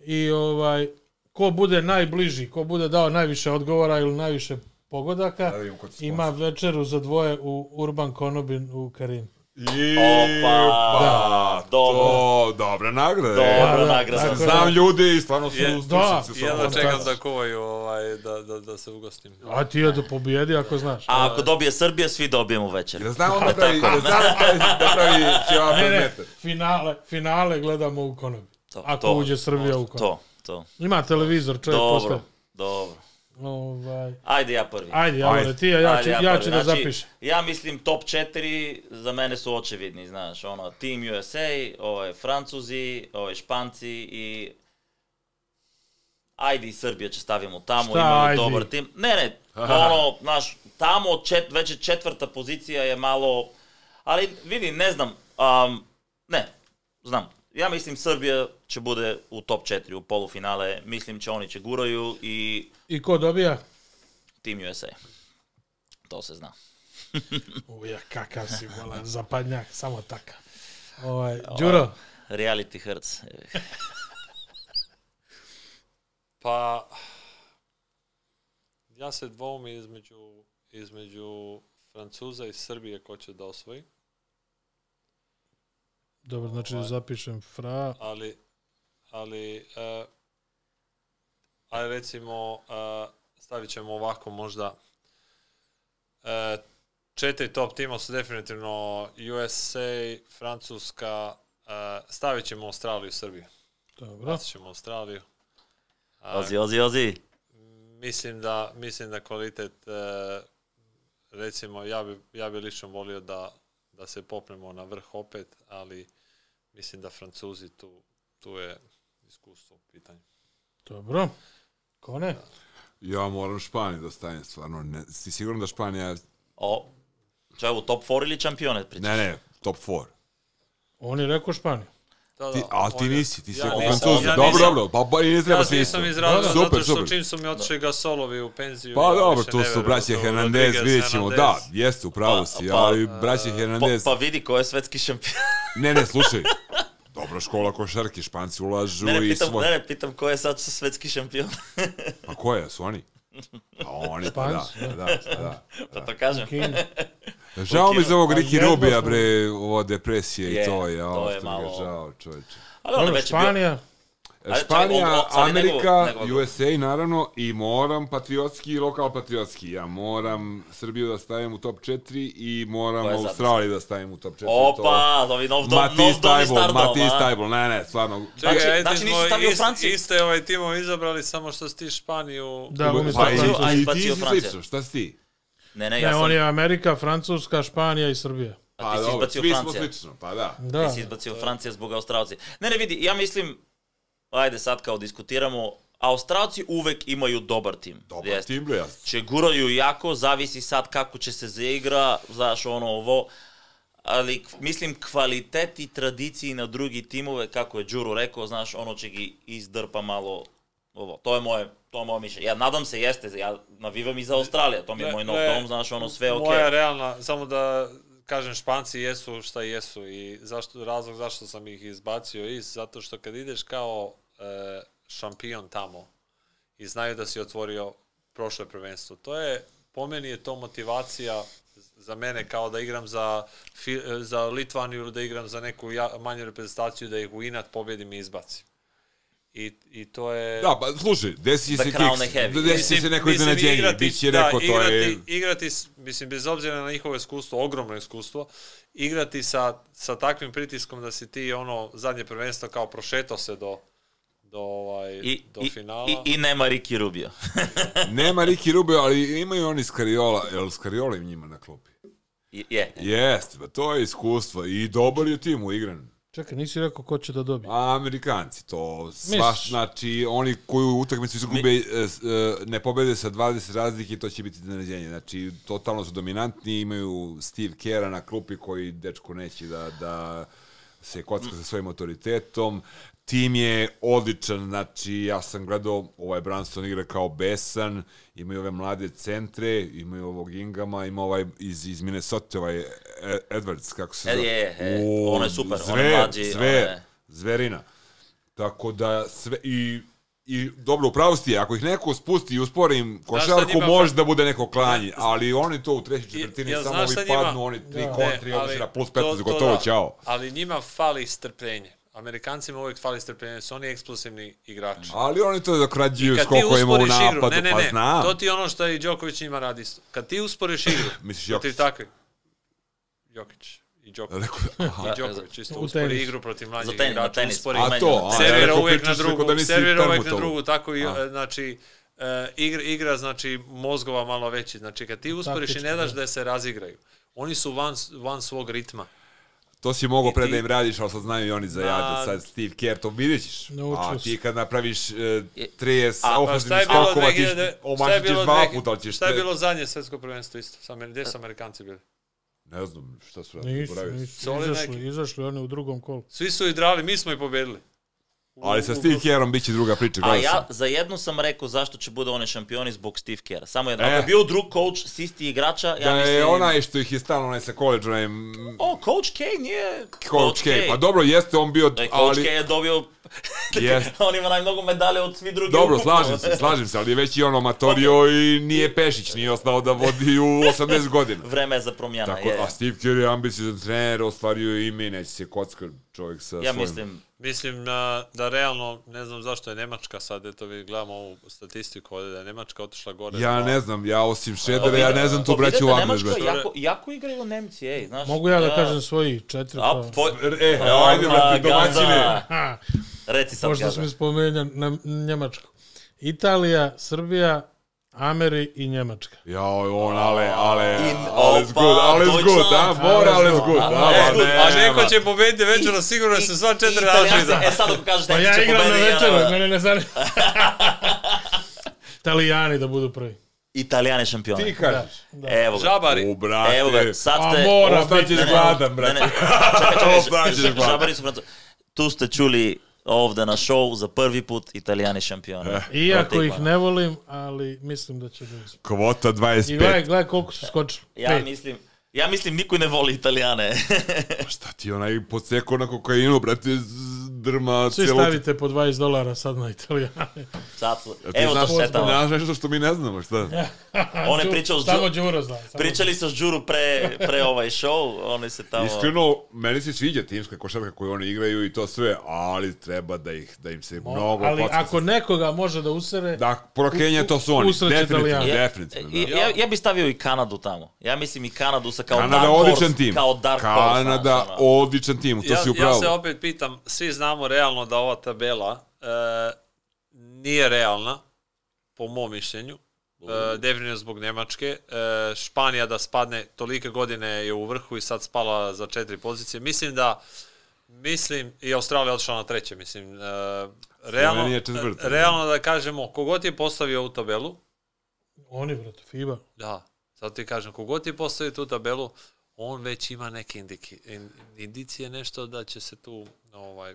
I ovaj, ko bude najbliži, ko bude dao najviše odgovora ili najviše pogodaka, Da ima večeru za dvoje u Urban Konobin u Karin. I, Opa, pa, dobro. To, dobra nagrada. Dobro, je. Da, da, nagrada. tako Znam ljudi i stvarno su Je- da, svakom Jedva slučaju. čekam da kuvaju, ovaj, da, da, da se ugostim. A ti je da pobijedi ako znaš. A ako dobije Srbija, svi dobijemo večer. Da znam da pravi, da znam da pravi, da pravi ćevap Ne, od ne, metar. finale, finale gledamo u Konobin. To, Ako to, uđe Srbija u Konobin. To, to. Ima televizor, čovjek Dobro, postaje. dobro. Овај. Ајде ја први. Ајде ајде, први. Ти ја ја ќе ја ќе да значи, запиш. Ја мислим топ 4 за мене се очевидни, знаеш, оно Team USA, овој французи, овој шпанци и ајде и Србија ќе ставиме таму, имаме добар тим. Не, не, оно, знаеш, тамо чет, веќе четврта позиција е мало, али види, не знам, ам, не, знам, Ја мислим Србија ќе биде у топ 4 у полуфинале. Мислим че они ќе гурају и И ко добија? Тим USA. То се зна. Уја, какав си, вола, западњак, само така. Ој Джуро. Реалити хрц. па, јас се двоум измеѓу, измеѓу Француза и Србија кој ќе да освои. Dobro, znači Ovaj. zapišem Fra. ali, ali, uh, ali recimo, uh, stavit ćemo ovako možda, e, četiri top tima su definitivno USA, Francuska, uh, stavit ćemo Australiju i Srbiju. Dobro. Bacit ćemo Australiju. A, Ozi, ozi, ozi. Mislim da, mislim da kvalitet, e, recimo, ja bi, ja bi lično volio da, da se popnemo na vrh opet, ali mislim da Francuzi tu, tu je iskustvo u pitanju. Dobro. Ko ne? Ja moram Španiju da stavim, stvarno. Ne, si siguran da Španija... O, čo je u top 4 ili šampionet pričaš? Ne, ne, top 4. On je rekao Španiju. Da, Ti, da, a ti on je- nisi, ti si ja Francuzi. ja dobro, dobro, pa, pa i ne treba Ja svi nisam isto. izrazio, Super, zato što super. čim su mi otišli Gasolovi u penziju... Pa ja dobro, ne su braće to. Hernandez, vidjet ćemo, da, jeste, u pravu Pa- si, pa- ali braće Pa, Hernandez, pa vidi ko je svetski šampion. ne, ne, slušaj, dobra škola košarke, Španci ulažu Ne, ne, i pitam, svoj... ne, ne, pitam ko je sad svetski šampion. Pa ko je, su oni? Pa oni, pa da, Španci, pa da, pa da. pa to kažem. Žao mi za ovog Riki Rubija, bre, ovo depresije i Je, to, ja, to je što mi ga malo- žao, čovječe. Ali on je Dobro, već. Španija. Španija, je Amerika, USA naravno i moram patriotski i lokal patriotski. Ja moram Srbiju da stavim u top 4 i moram je? Australiju da stavim u top 4. Opa, ovi nov dom, Matis nov domi Tajbol, stardom, Matis a? Tajbol, ne, ne, stvarno. Znači- Čekaj, ajde znači nisi smo stavio ist- Franciju? Iste ovaj timov izabrali, samo što si ti Španiju... Da, umjesto Pa i, Francuzu, a i ti izbacio slično, šta si ti? Ne, ne, Ne, ja sam... on je Amerika, Francuska, Španija i Srbija. A ti si dobro, izbacio svi smo Francija. slično, pa da. Da. Ti si izbacio Francija zbog Australci. Ne, ne, vidi, ja mislim, ajde sad kao diskutiramo, Australci uvek imaju dobar tim. Dobar Jeste. tim, bre, ja. Će guraju jako, zavisi sad kako će se zaigra, znaš, ono, ovo, ali mislim kvalitet i tradiciji na drugi timove, kako je Đuro rekao, znaš, ono će gi izdrpa malo ovo. To je moje, to je moje mišljenje. Ja nadam se jeste, ja navivam i za Australija, to mi je moj nov dom, znaš, ono sve okej. Moja realna, samo da kažem, Španci jesu šta jesu i zašto, razlog zašto sam ih izbacio iz, zato što kad ideš kao e, šampion tamo i znaju da si otvorio prošle prvenstvo, to je, po meni je to motivacija za mene kao da igram za, za Litvaniju ili da igram za neku ja, manju reprezentaciju, da ih u inat pobjedim i izbacim. I, I to je... Da, pa slušaj, desi The se crown kiks, desi se neko iznenađenje, igrati- bit će da, neko, to igrati, je... Igrati, mislim, bez obzira na njihovo iskustvo, ogromno iskustvo, igrati sa, sa takvim pritiskom da si ti ono zadnje prvenstvo kao prošetao se do, do, ovaj, I, do i, finala. i, I nema Ricky Rubio. Nema Riki Rubio, ali imaju oni Skariola, jel Skariola im njima na klopi? I- je. Jeste, pa to je iskustvo i dobar je tim uigran. Čekaj, nisi rekao ko će da dobije. A Amerikanci, to sva, znači oni koji u utakmicu izgube e, s- e, ne pobede sa 20 razlike, to će biti iznenađenje. Znači, totalno su dominantni, imaju Steve Kera na klupi koji dečko neće da, da se kocka sa svojim autoritetom. Tim je odličan, znači ja sam gledao, ovaj Branson igra kao besan, imaju ove mlade centre, imaju ovog Ingama, ima ovaj iz, iz Minnesota, ovaj Edwards, kako se zove. je, e, on je super, on je mlađi, on zver, je- zverina. Tako da sve, i, i dobro, upravo si ti je, ako ih neko spusti i uspori im košarku, njima može da bude neko klanje, ali oni to u trećoj četvrtini samo ovi njima- padnu, oni tri Da. kontri, Ne, oni ali na plus to- 15, to gotovo, da. ćao. Ali njima fali strpljenje. Amerikancima uvijek fali strpljenje, su oni eksplosivni igrači. Ali oni to dokrađuju Kad ti skoliko ima u usporiš igru, napadu, ne, ne, pa ne, znam. to ti je ono što i Đoković njima radi. Kad ti usporiš igru, Misliš Jokić? takve, Jokić i Đoković. Rekao, aha. I Đoković isto uspori igru protiv mlađih tenis, igrača, tenis. uspori A to, a, ja servira rekao, uvijek na drugu, da servira uvijek na drugu, tako i, A. e, znači, e, igra, igra, znači, mozgova malo veći. Znači, kad ti usporiš i ne daš da. da se razigraju, oni su van, van svog ritma. To si mogao pre da im radiš, ali sad znaju i oni za jade. Sad Steve Kerr, to vidjet ćeš. A ti kad napraviš uh, 30 A, Pa šta ofenzivnih skokova, ti 2000, šta je omašit ćeš bilo, dva puta, ćeš... šta je bilo zadnje svetsko prvenstvo isto? Sa Amer- Gde su Amerikanci bili? Ne znam šta su radili, Nisu, sam. nisu. Izašli, izašli oni u drugom kolu. Svi su idrali, mi smo i pobedili. Ali sa Steve Kerrom bit će druga priča. A ja za jednu sam rekao zašto će bude oni šampioni zbog Steve Kerra. Samo jedno. E. Ako je bio drug coach s isti igrača, ja Da mislim... je onaj što ih je stalno onaj sa college, onaj O, Coach K nije... Coach K. Pa dobro, jeste on bio, Da Coach ali... K je dobio... Jest. on ima najmnogo medalje od svi drugi. Dobro, ukupno. slažem se, slažem se, ali je već i on amatorio i nije Pešić, nije ostao da vodi u 80 godina. Vreme je za promjena. Tako, je. a Steve Kerr je ambiciozan trener, ostvario ime i neće se kocka čovjek sa Ja svojim... mislim, Mislim da, da realno, ne znam zašto je Nemačka sad, eto vi gledamo ovu statistiku ovdje, da je Nemačka otišla gore. Ja ne znam, ja osim Šedera, ja ne znam tu Pa braću vidite, Wagner, Nemačka jako, jako igraju Nemci, ej, znaš. Mogu ja da kažem svoji četiri. A, Pa... tvoj... E, ajde, brate, domaćine. Reci sad, pošto Gazda. sam spomenuo na Njemačku. Italija, Srbija, Ameri i Njemačka. Jao, on, ale, ale, In- good, alles Deutschland. good, a, mora, alles good. good, A, a. A neko će pobediti večera, sigurno da se sva četiri razreda. E sad ako kažeš Pa Nemci ja će igram na ja večeru, mene ne zanima. Italijani da budu prvi. Italijani šampioni. Ti kažeš. Evo ga. Žabari. U, brate. Evo ga, sad A ste... mora Ostaćeš gladan, Ne, brate. ne, čekaj, čekaj, čekaj, žabari su francuzi. Tu ste čuli ovde na show za prvi put Italijani šampioni. Iako Protiv ih ne volim, ali mislim da će da uspiju. Kvota I gledaj, 25. gledaj koliko su skočili. Ja Pet. mislim, ja mislim niko ne voli Italijane. Šta ti onaj podseko na kokainu, brate, drma Svi cijelo... stavite po 20 dolara sad na Italijane. Ti evo znaš, to šetamo. znaš nešto što mi ne znamo, šta? On je pričao s Samo Đu- Đuro zna. samo Pričali su s Đuru pre, pre ovaj show, oni se tamo... Iskreno, meni se sviđa timska košarka koju oni igraju i to sve, ali treba da ih da im se mnogo Ali kocka ako nekoga može da usere, Da, Prokenja to su oni, definitivno, Italijani. definitivno. Da. ja, ja bi stavio i Kanadu tamo. Ja mislim i Kanadu sa kao Kanada Dark odličan Horse, tim. Kao Dark Horse. Kanada znaš, ono. odličan tim, to Ja, si ja upravo. se opet pitam, svi znamo realno da ova tabela e, nije realna, po mom mišljenju. E, definitivno zbog Nemačke. E, Španija da spadne tolike godine je u vrhu i sad spala za četiri pozicije. Mislim da mislim i Australija otišla na treće, mislim. E, realno, realno da kažemo, kogod je postavio ovu tabelu, oni, brate, FIBA. da, sad ti kažem, kogod je postavio tu tabelu, on već ima neke indiki, in, indicije nešto da će se tu ovaj,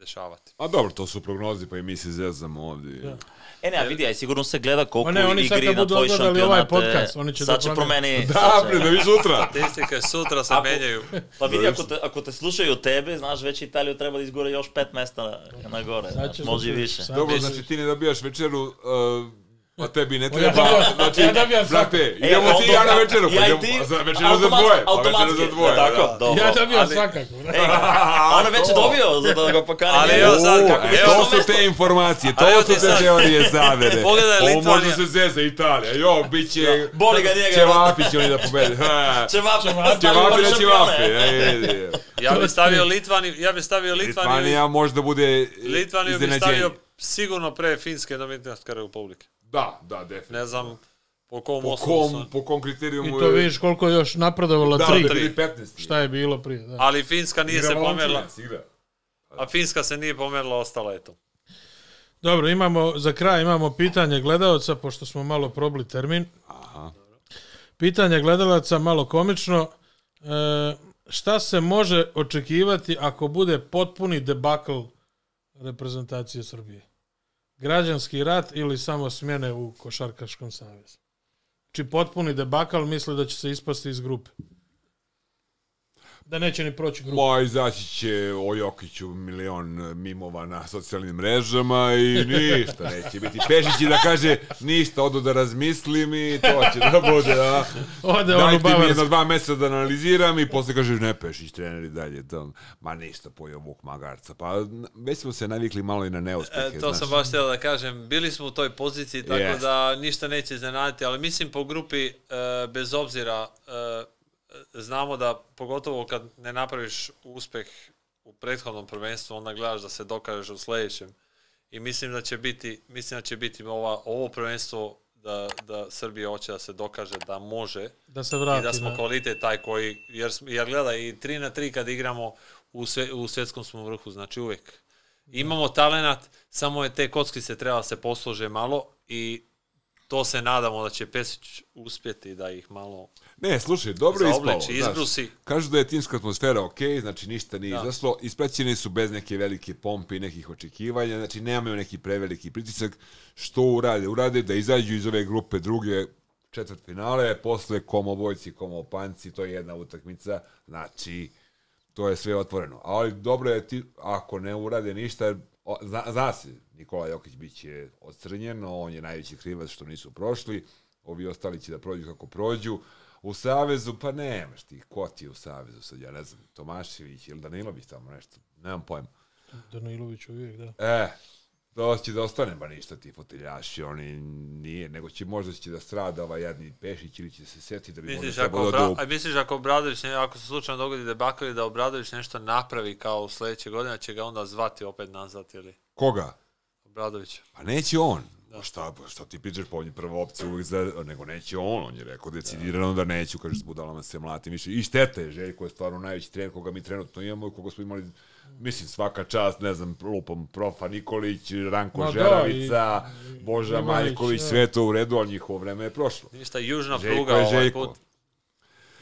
dešavati. A dobro, to su prognoze, pa i mi se zezamo ovdje. Da. E ne, a vidi, aj sigurno se gleda koliko ne, oni sad igri na tvoj ovaj šampionat. podcast, e, oni će sad da će promene. promeni. Da, sad bre, da vi sutra. Statistike sutra se Ako- menjaju. Pa vidi, ako te, ako te slušaju tebe, znaš, već Italiju treba da izgore još pet mesta na, na gore. Sad Znaš, može i da- više. sad Dobro, znači ti ne dobijaš večeru, uh, a tebi ne ja treba. dobijam- Znači, ja dobijam brate, E, idemo ti i ja na večeru, pa ja i idemo ti, za večeru za dvoje, pa večeru automatski, za dvoje. Tako, da. dobro. Ja dobijam ali- svakako. brate. Ej, on je već to. dobio, za da ga pokane. Ali evo sad, kako bi e, to su te informacije, to su te teorije zavere. Pogledaj Ovo Litvanija. može se zeza Italija, jo, bit će... Boli ga njega. Ćevapi će oni da pobede. Ha. Ćevapi, Ćevapi na ej, Ja bih stavio Litvaniju, ja bih stavio Litvaniju, Litvanija možda bude Litvaniju bih iznenađenje. stavio sigurno pre Finske Dominikanske republike. Da, da, definitivno. Ne znam po kom Po osnovu kom, po kom I kriterijumu to vidiš koliko je još napredovala Da, tri. da, bili 15. Šta je bilo prije, da. Ali Finska nije se Igra pomerila. Valančinac, igra. A Finska se nije pomerila, ostala je to. Dobro, imamo, za kraj imamo pitanje gledalaca, pošto smo malo probli termin. Aha. Pitanje gledalaca, malo komično. E, šta se može očekivati ako bude potpuni debakl reprezentacije Srbije? Građanski rat ili samo smjene u Košarkaškom savezu? Či potpuni debakal misle da će se ispasti iz grupe? Da neće ni proći grupu. Ma, izaći će o Jokiću milion mimova na socijalnim mrežama i ništa neće biti. Pešić i da kaže ništa, odu da razmislim i to će da bude, a... Ode Dajte mi Bavarsku. jedno dva meseca da analiziram i posle kaže ne Pešić, trener i dalje. To, ma ništa, pojeo Vuk Magarca. Pa već smo se navikli malo i na neuspehe, E, to znaš. sam baš htio da kažem. Bili smo u toj poziciji, tako Jest. da ništa neće iznenaditi, ali mislim po grupi, e, bez obzira, e, znamo da pogotovo kad ne napraviš uspeh u prethodnom prvenstvu, onda gledaš da se dokažeš u sljedećem. I mislim da će biti, mislim da će biti ova, ovo prvenstvo da, da Srbija hoće da se dokaže da može Da se i vrati. da smo na- kvalitet taj koji, jer, jer gledaj, i 3 na 3 kad igramo u, sve, u svjetskom smo vrhu, znači uvijek. Imamo talenat, samo je te kockice treba se poslože malo i to se nadamo da će Pesić uspjeti da ih malo Ne, slušaj, dobro je ispalo. zaobliči, znaš. izbrusi. Kažu da je timska atmosfera ok, znači ništa nije Da. izaslo. Ispraćeni su bez neke velike pompe i nekih očekivanja, znači nemaju neki preveliki pritisak. Što urade? Urade da izađu iz ove grupe druge četvrt finale, posle komobojci, komopanci, to je jedna utakmica, znači to je sve otvoreno. Ali dobro je ti, ako ne urade ništa, zna, zna se, Nikola Jokić bit će odcrnjen, on je najveći krivac što nisu prošli, ovi ostali će da prođu kako prođu. U Savezu, pa nemaš ti, ko ti je u Savezu sad, ja ne znam, Tomašević ili Danilović tamo nešto, nemam pojma. Danilović uvijek, da. E, to će da ostane, ba ništa ti foteljaši, oni nije, nego će možda će da strada ovaj jadni Pešić ili će se setiti da bi Misliš možda ako, trebalo da Obra, do... a misliš ako Obradović, ne, ako se slučajno dogodi debakl i da Obradović nešto napravi kao sljedeće godine, će ga onda zvati opet nazad ili Koga? Obradović. Pa neće on. Da. Šta, šta ti pričaš, pa on je prva opcija uvijek za, nego neće on, on je rekao decidirano da neću, kaže s budalama se mlatim više. I šteta je, Željko je stvarno najveći trener koga mi trenutno imamo i koga smo imali, mislim, svaka čast, ne znam, lupom, Profa Nikolić, Ranko Ma da, Žeravica, Boža Maljković, da. sve to u redu, ali njihovo vreme je prošlo. Ništa, južna Željko pruga ovaj put.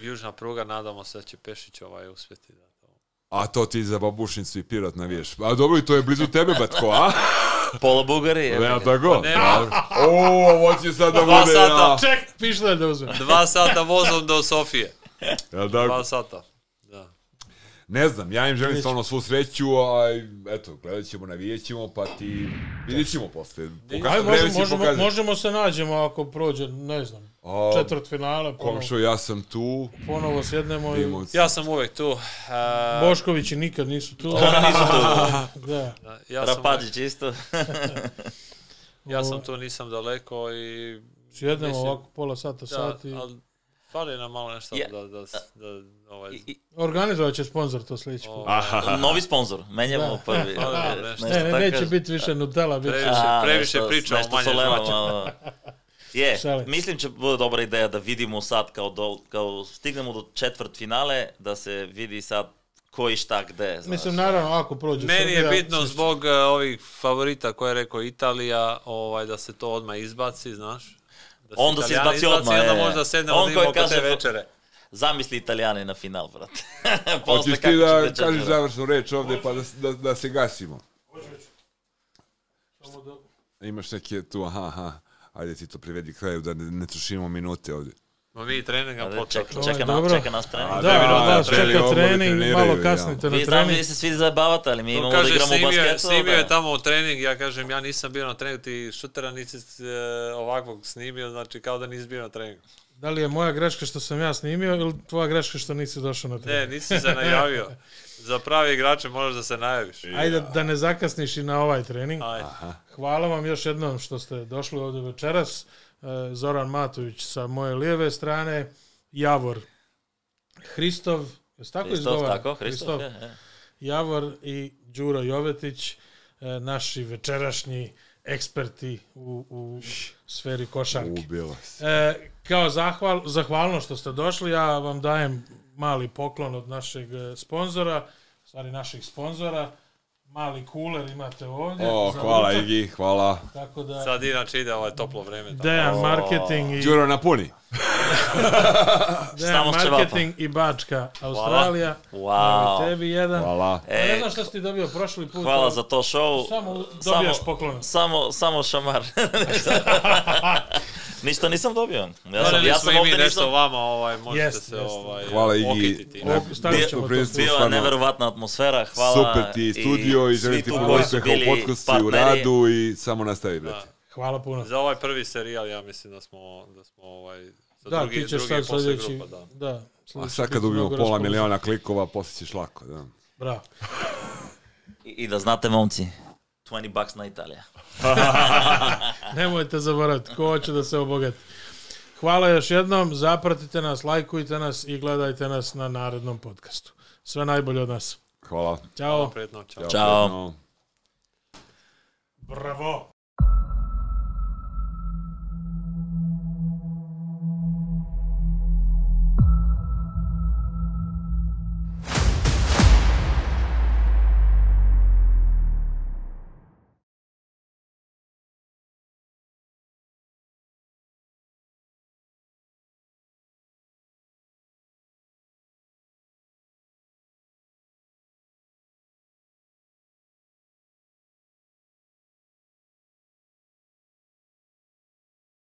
Južna pruga, nadamo se da će Pešić ovaj uspjeti. Da, to. A to ti za babušnicu i pirot navijaš. A dobro, i to je blizu tebe, batko, a? Пола Бугари е. Не, така. тако. Па О, ово ќе сад да Два сата. Чек, пишле да узмем. Два сата возам до Софија. Два сата. Ne znam, ja im želim stvarno svu sreću, a eto, gledat ćemo, navijat ćemo, pa ti vidit ćemo posle. Ajde, Poka- vreme možemo, možemo, pokazati. možemo se nađemo ako prođe, ne znam, A, četvrt finale, ponovo, Komšo, ja sam tu. ponovo sjednemo i Ja sam uvek tu. Uh, Boškovići nikad nisu tu. Nisu tu. da. ja, sam uvek, Rapadžić isto. ja sam tu, nisam daleko i... Sjednemo Mislim, ovako pola sata, Da, sat i ali fali nam malo nešto Ja. da, da, da, ovaj, I- i- organizovat će sponsor to sljedeći put. ovaj, Novi sponsor, menjamo Da. prvi. Da, e, nešto. Ne, ne, neće biti više Nutella, bit. Previše. A, previše nešto- pričamo, nešto manje malo. Je, Šalim. mislim će bude dobra ideja da vidimo sad kao, do, kao stignemo do četvrt finale, da se vidi sad ko i šta gde. Znaš. Mislim, naravno, ako prođe Meni je bitno zbog uh, ovih favorita koje je rekao Italija, ovaj, da se to odmah izbaci, znaš. Da Onda se izbaci izbaci, odmah, Onda možda sednemo On da koji kaže- večere. Zamisli Italijane na final, brate. Posle Hoćeš ti da kažeš završnu reč ovde pa da, da, da se gasimo? Samo da- Imaš neke tu, aha, aha. Ajde ti to privedi kraju da ne, ne trošimo minute ovde. Ma mi treninga Ajde, počeli. Čeka, čeka, na, čeka nas trening. A, Da, Dve da, minuta, vas trening, čeka trening, malo ja. kasnite na Vi znam, vi trening. se svi zabavate, ali mi imamo da kaže, igramo u snimio, je, basketu. snimio je da. tamo trening, ja kažem, ja nisam bio na treningu, ti šutera nisi e, ovakvog snimio, znači kao da nisi bio na treningu. Da li je moja greška što sam ja snimio ili tvoja greška što nisi došao na Ne, trening? nisi se najavio. Za pravi igrače moraš da se najaviš. Ajde da ne zakasniš i na ovaj trening. Ajde. Hvala vam još jednom što ste došli ovdje večeras. E, Zoran Matović sa moje lijeve strane, Javor Hristov, jesi tako Hristov, izgovara? tako, Hristov, je, je. Javor i Đuro Jovetić, e, naši večerašnji eksperti u, u sferi košarke. Ubila se. E, kao zahval, zahvalno što ste došli, ja vam dajem mali poklon od našeg e, sponzora, stvari naših sponzora, mali kuler imate ovdje. O, hvala ručak, Igi, hvala. Tako da, Sad inače ide ovo toplo vreme. Dejan Marketing i, Đuro napuni. Samo s Marketing i Bačka, Australija. Wow. Tebi jedan. Hvala. E, ne znam šta si ti dobio prošli put. hvala ali za to show. Samo dobijaš poklon. Samo, samo šamar. Ništa. Nisam dobio. Ja sam, ja sam i mi ovdje nešto nisam... vama, ovaj, možete Jest, se jest. ovaj, Hvala Igi. okititi. Na, O, stavit ćemo to. prvenstvu, Bila neverovatna atmosfera, hvala. Super ti studio i želim svi ti puno uspeha u podcastu i u radu i samo nastavi, brate. Hvala puno. Za ovaj prvi serijal ja mislim da smo, da smo ovaj, Da, drugi, ti ćeš drugi sad posle sljedeći. grupa, da. Da. A sad kad dobijemo mnogo pola miliona klikova, poslije ćeš lako, da. Bravo. I, I da znate, momci, 20 bucks na Italija. Nemojte zaboraviti, ko hoće da se obogati. Hvala još jednom, zapratite nas, lajkujte nas i gledajte nas na narednom podcastu. Sve najbolje od nas. Hvala. Ćao. Prijetno, čao. Ćao. Prijetno. Bravo.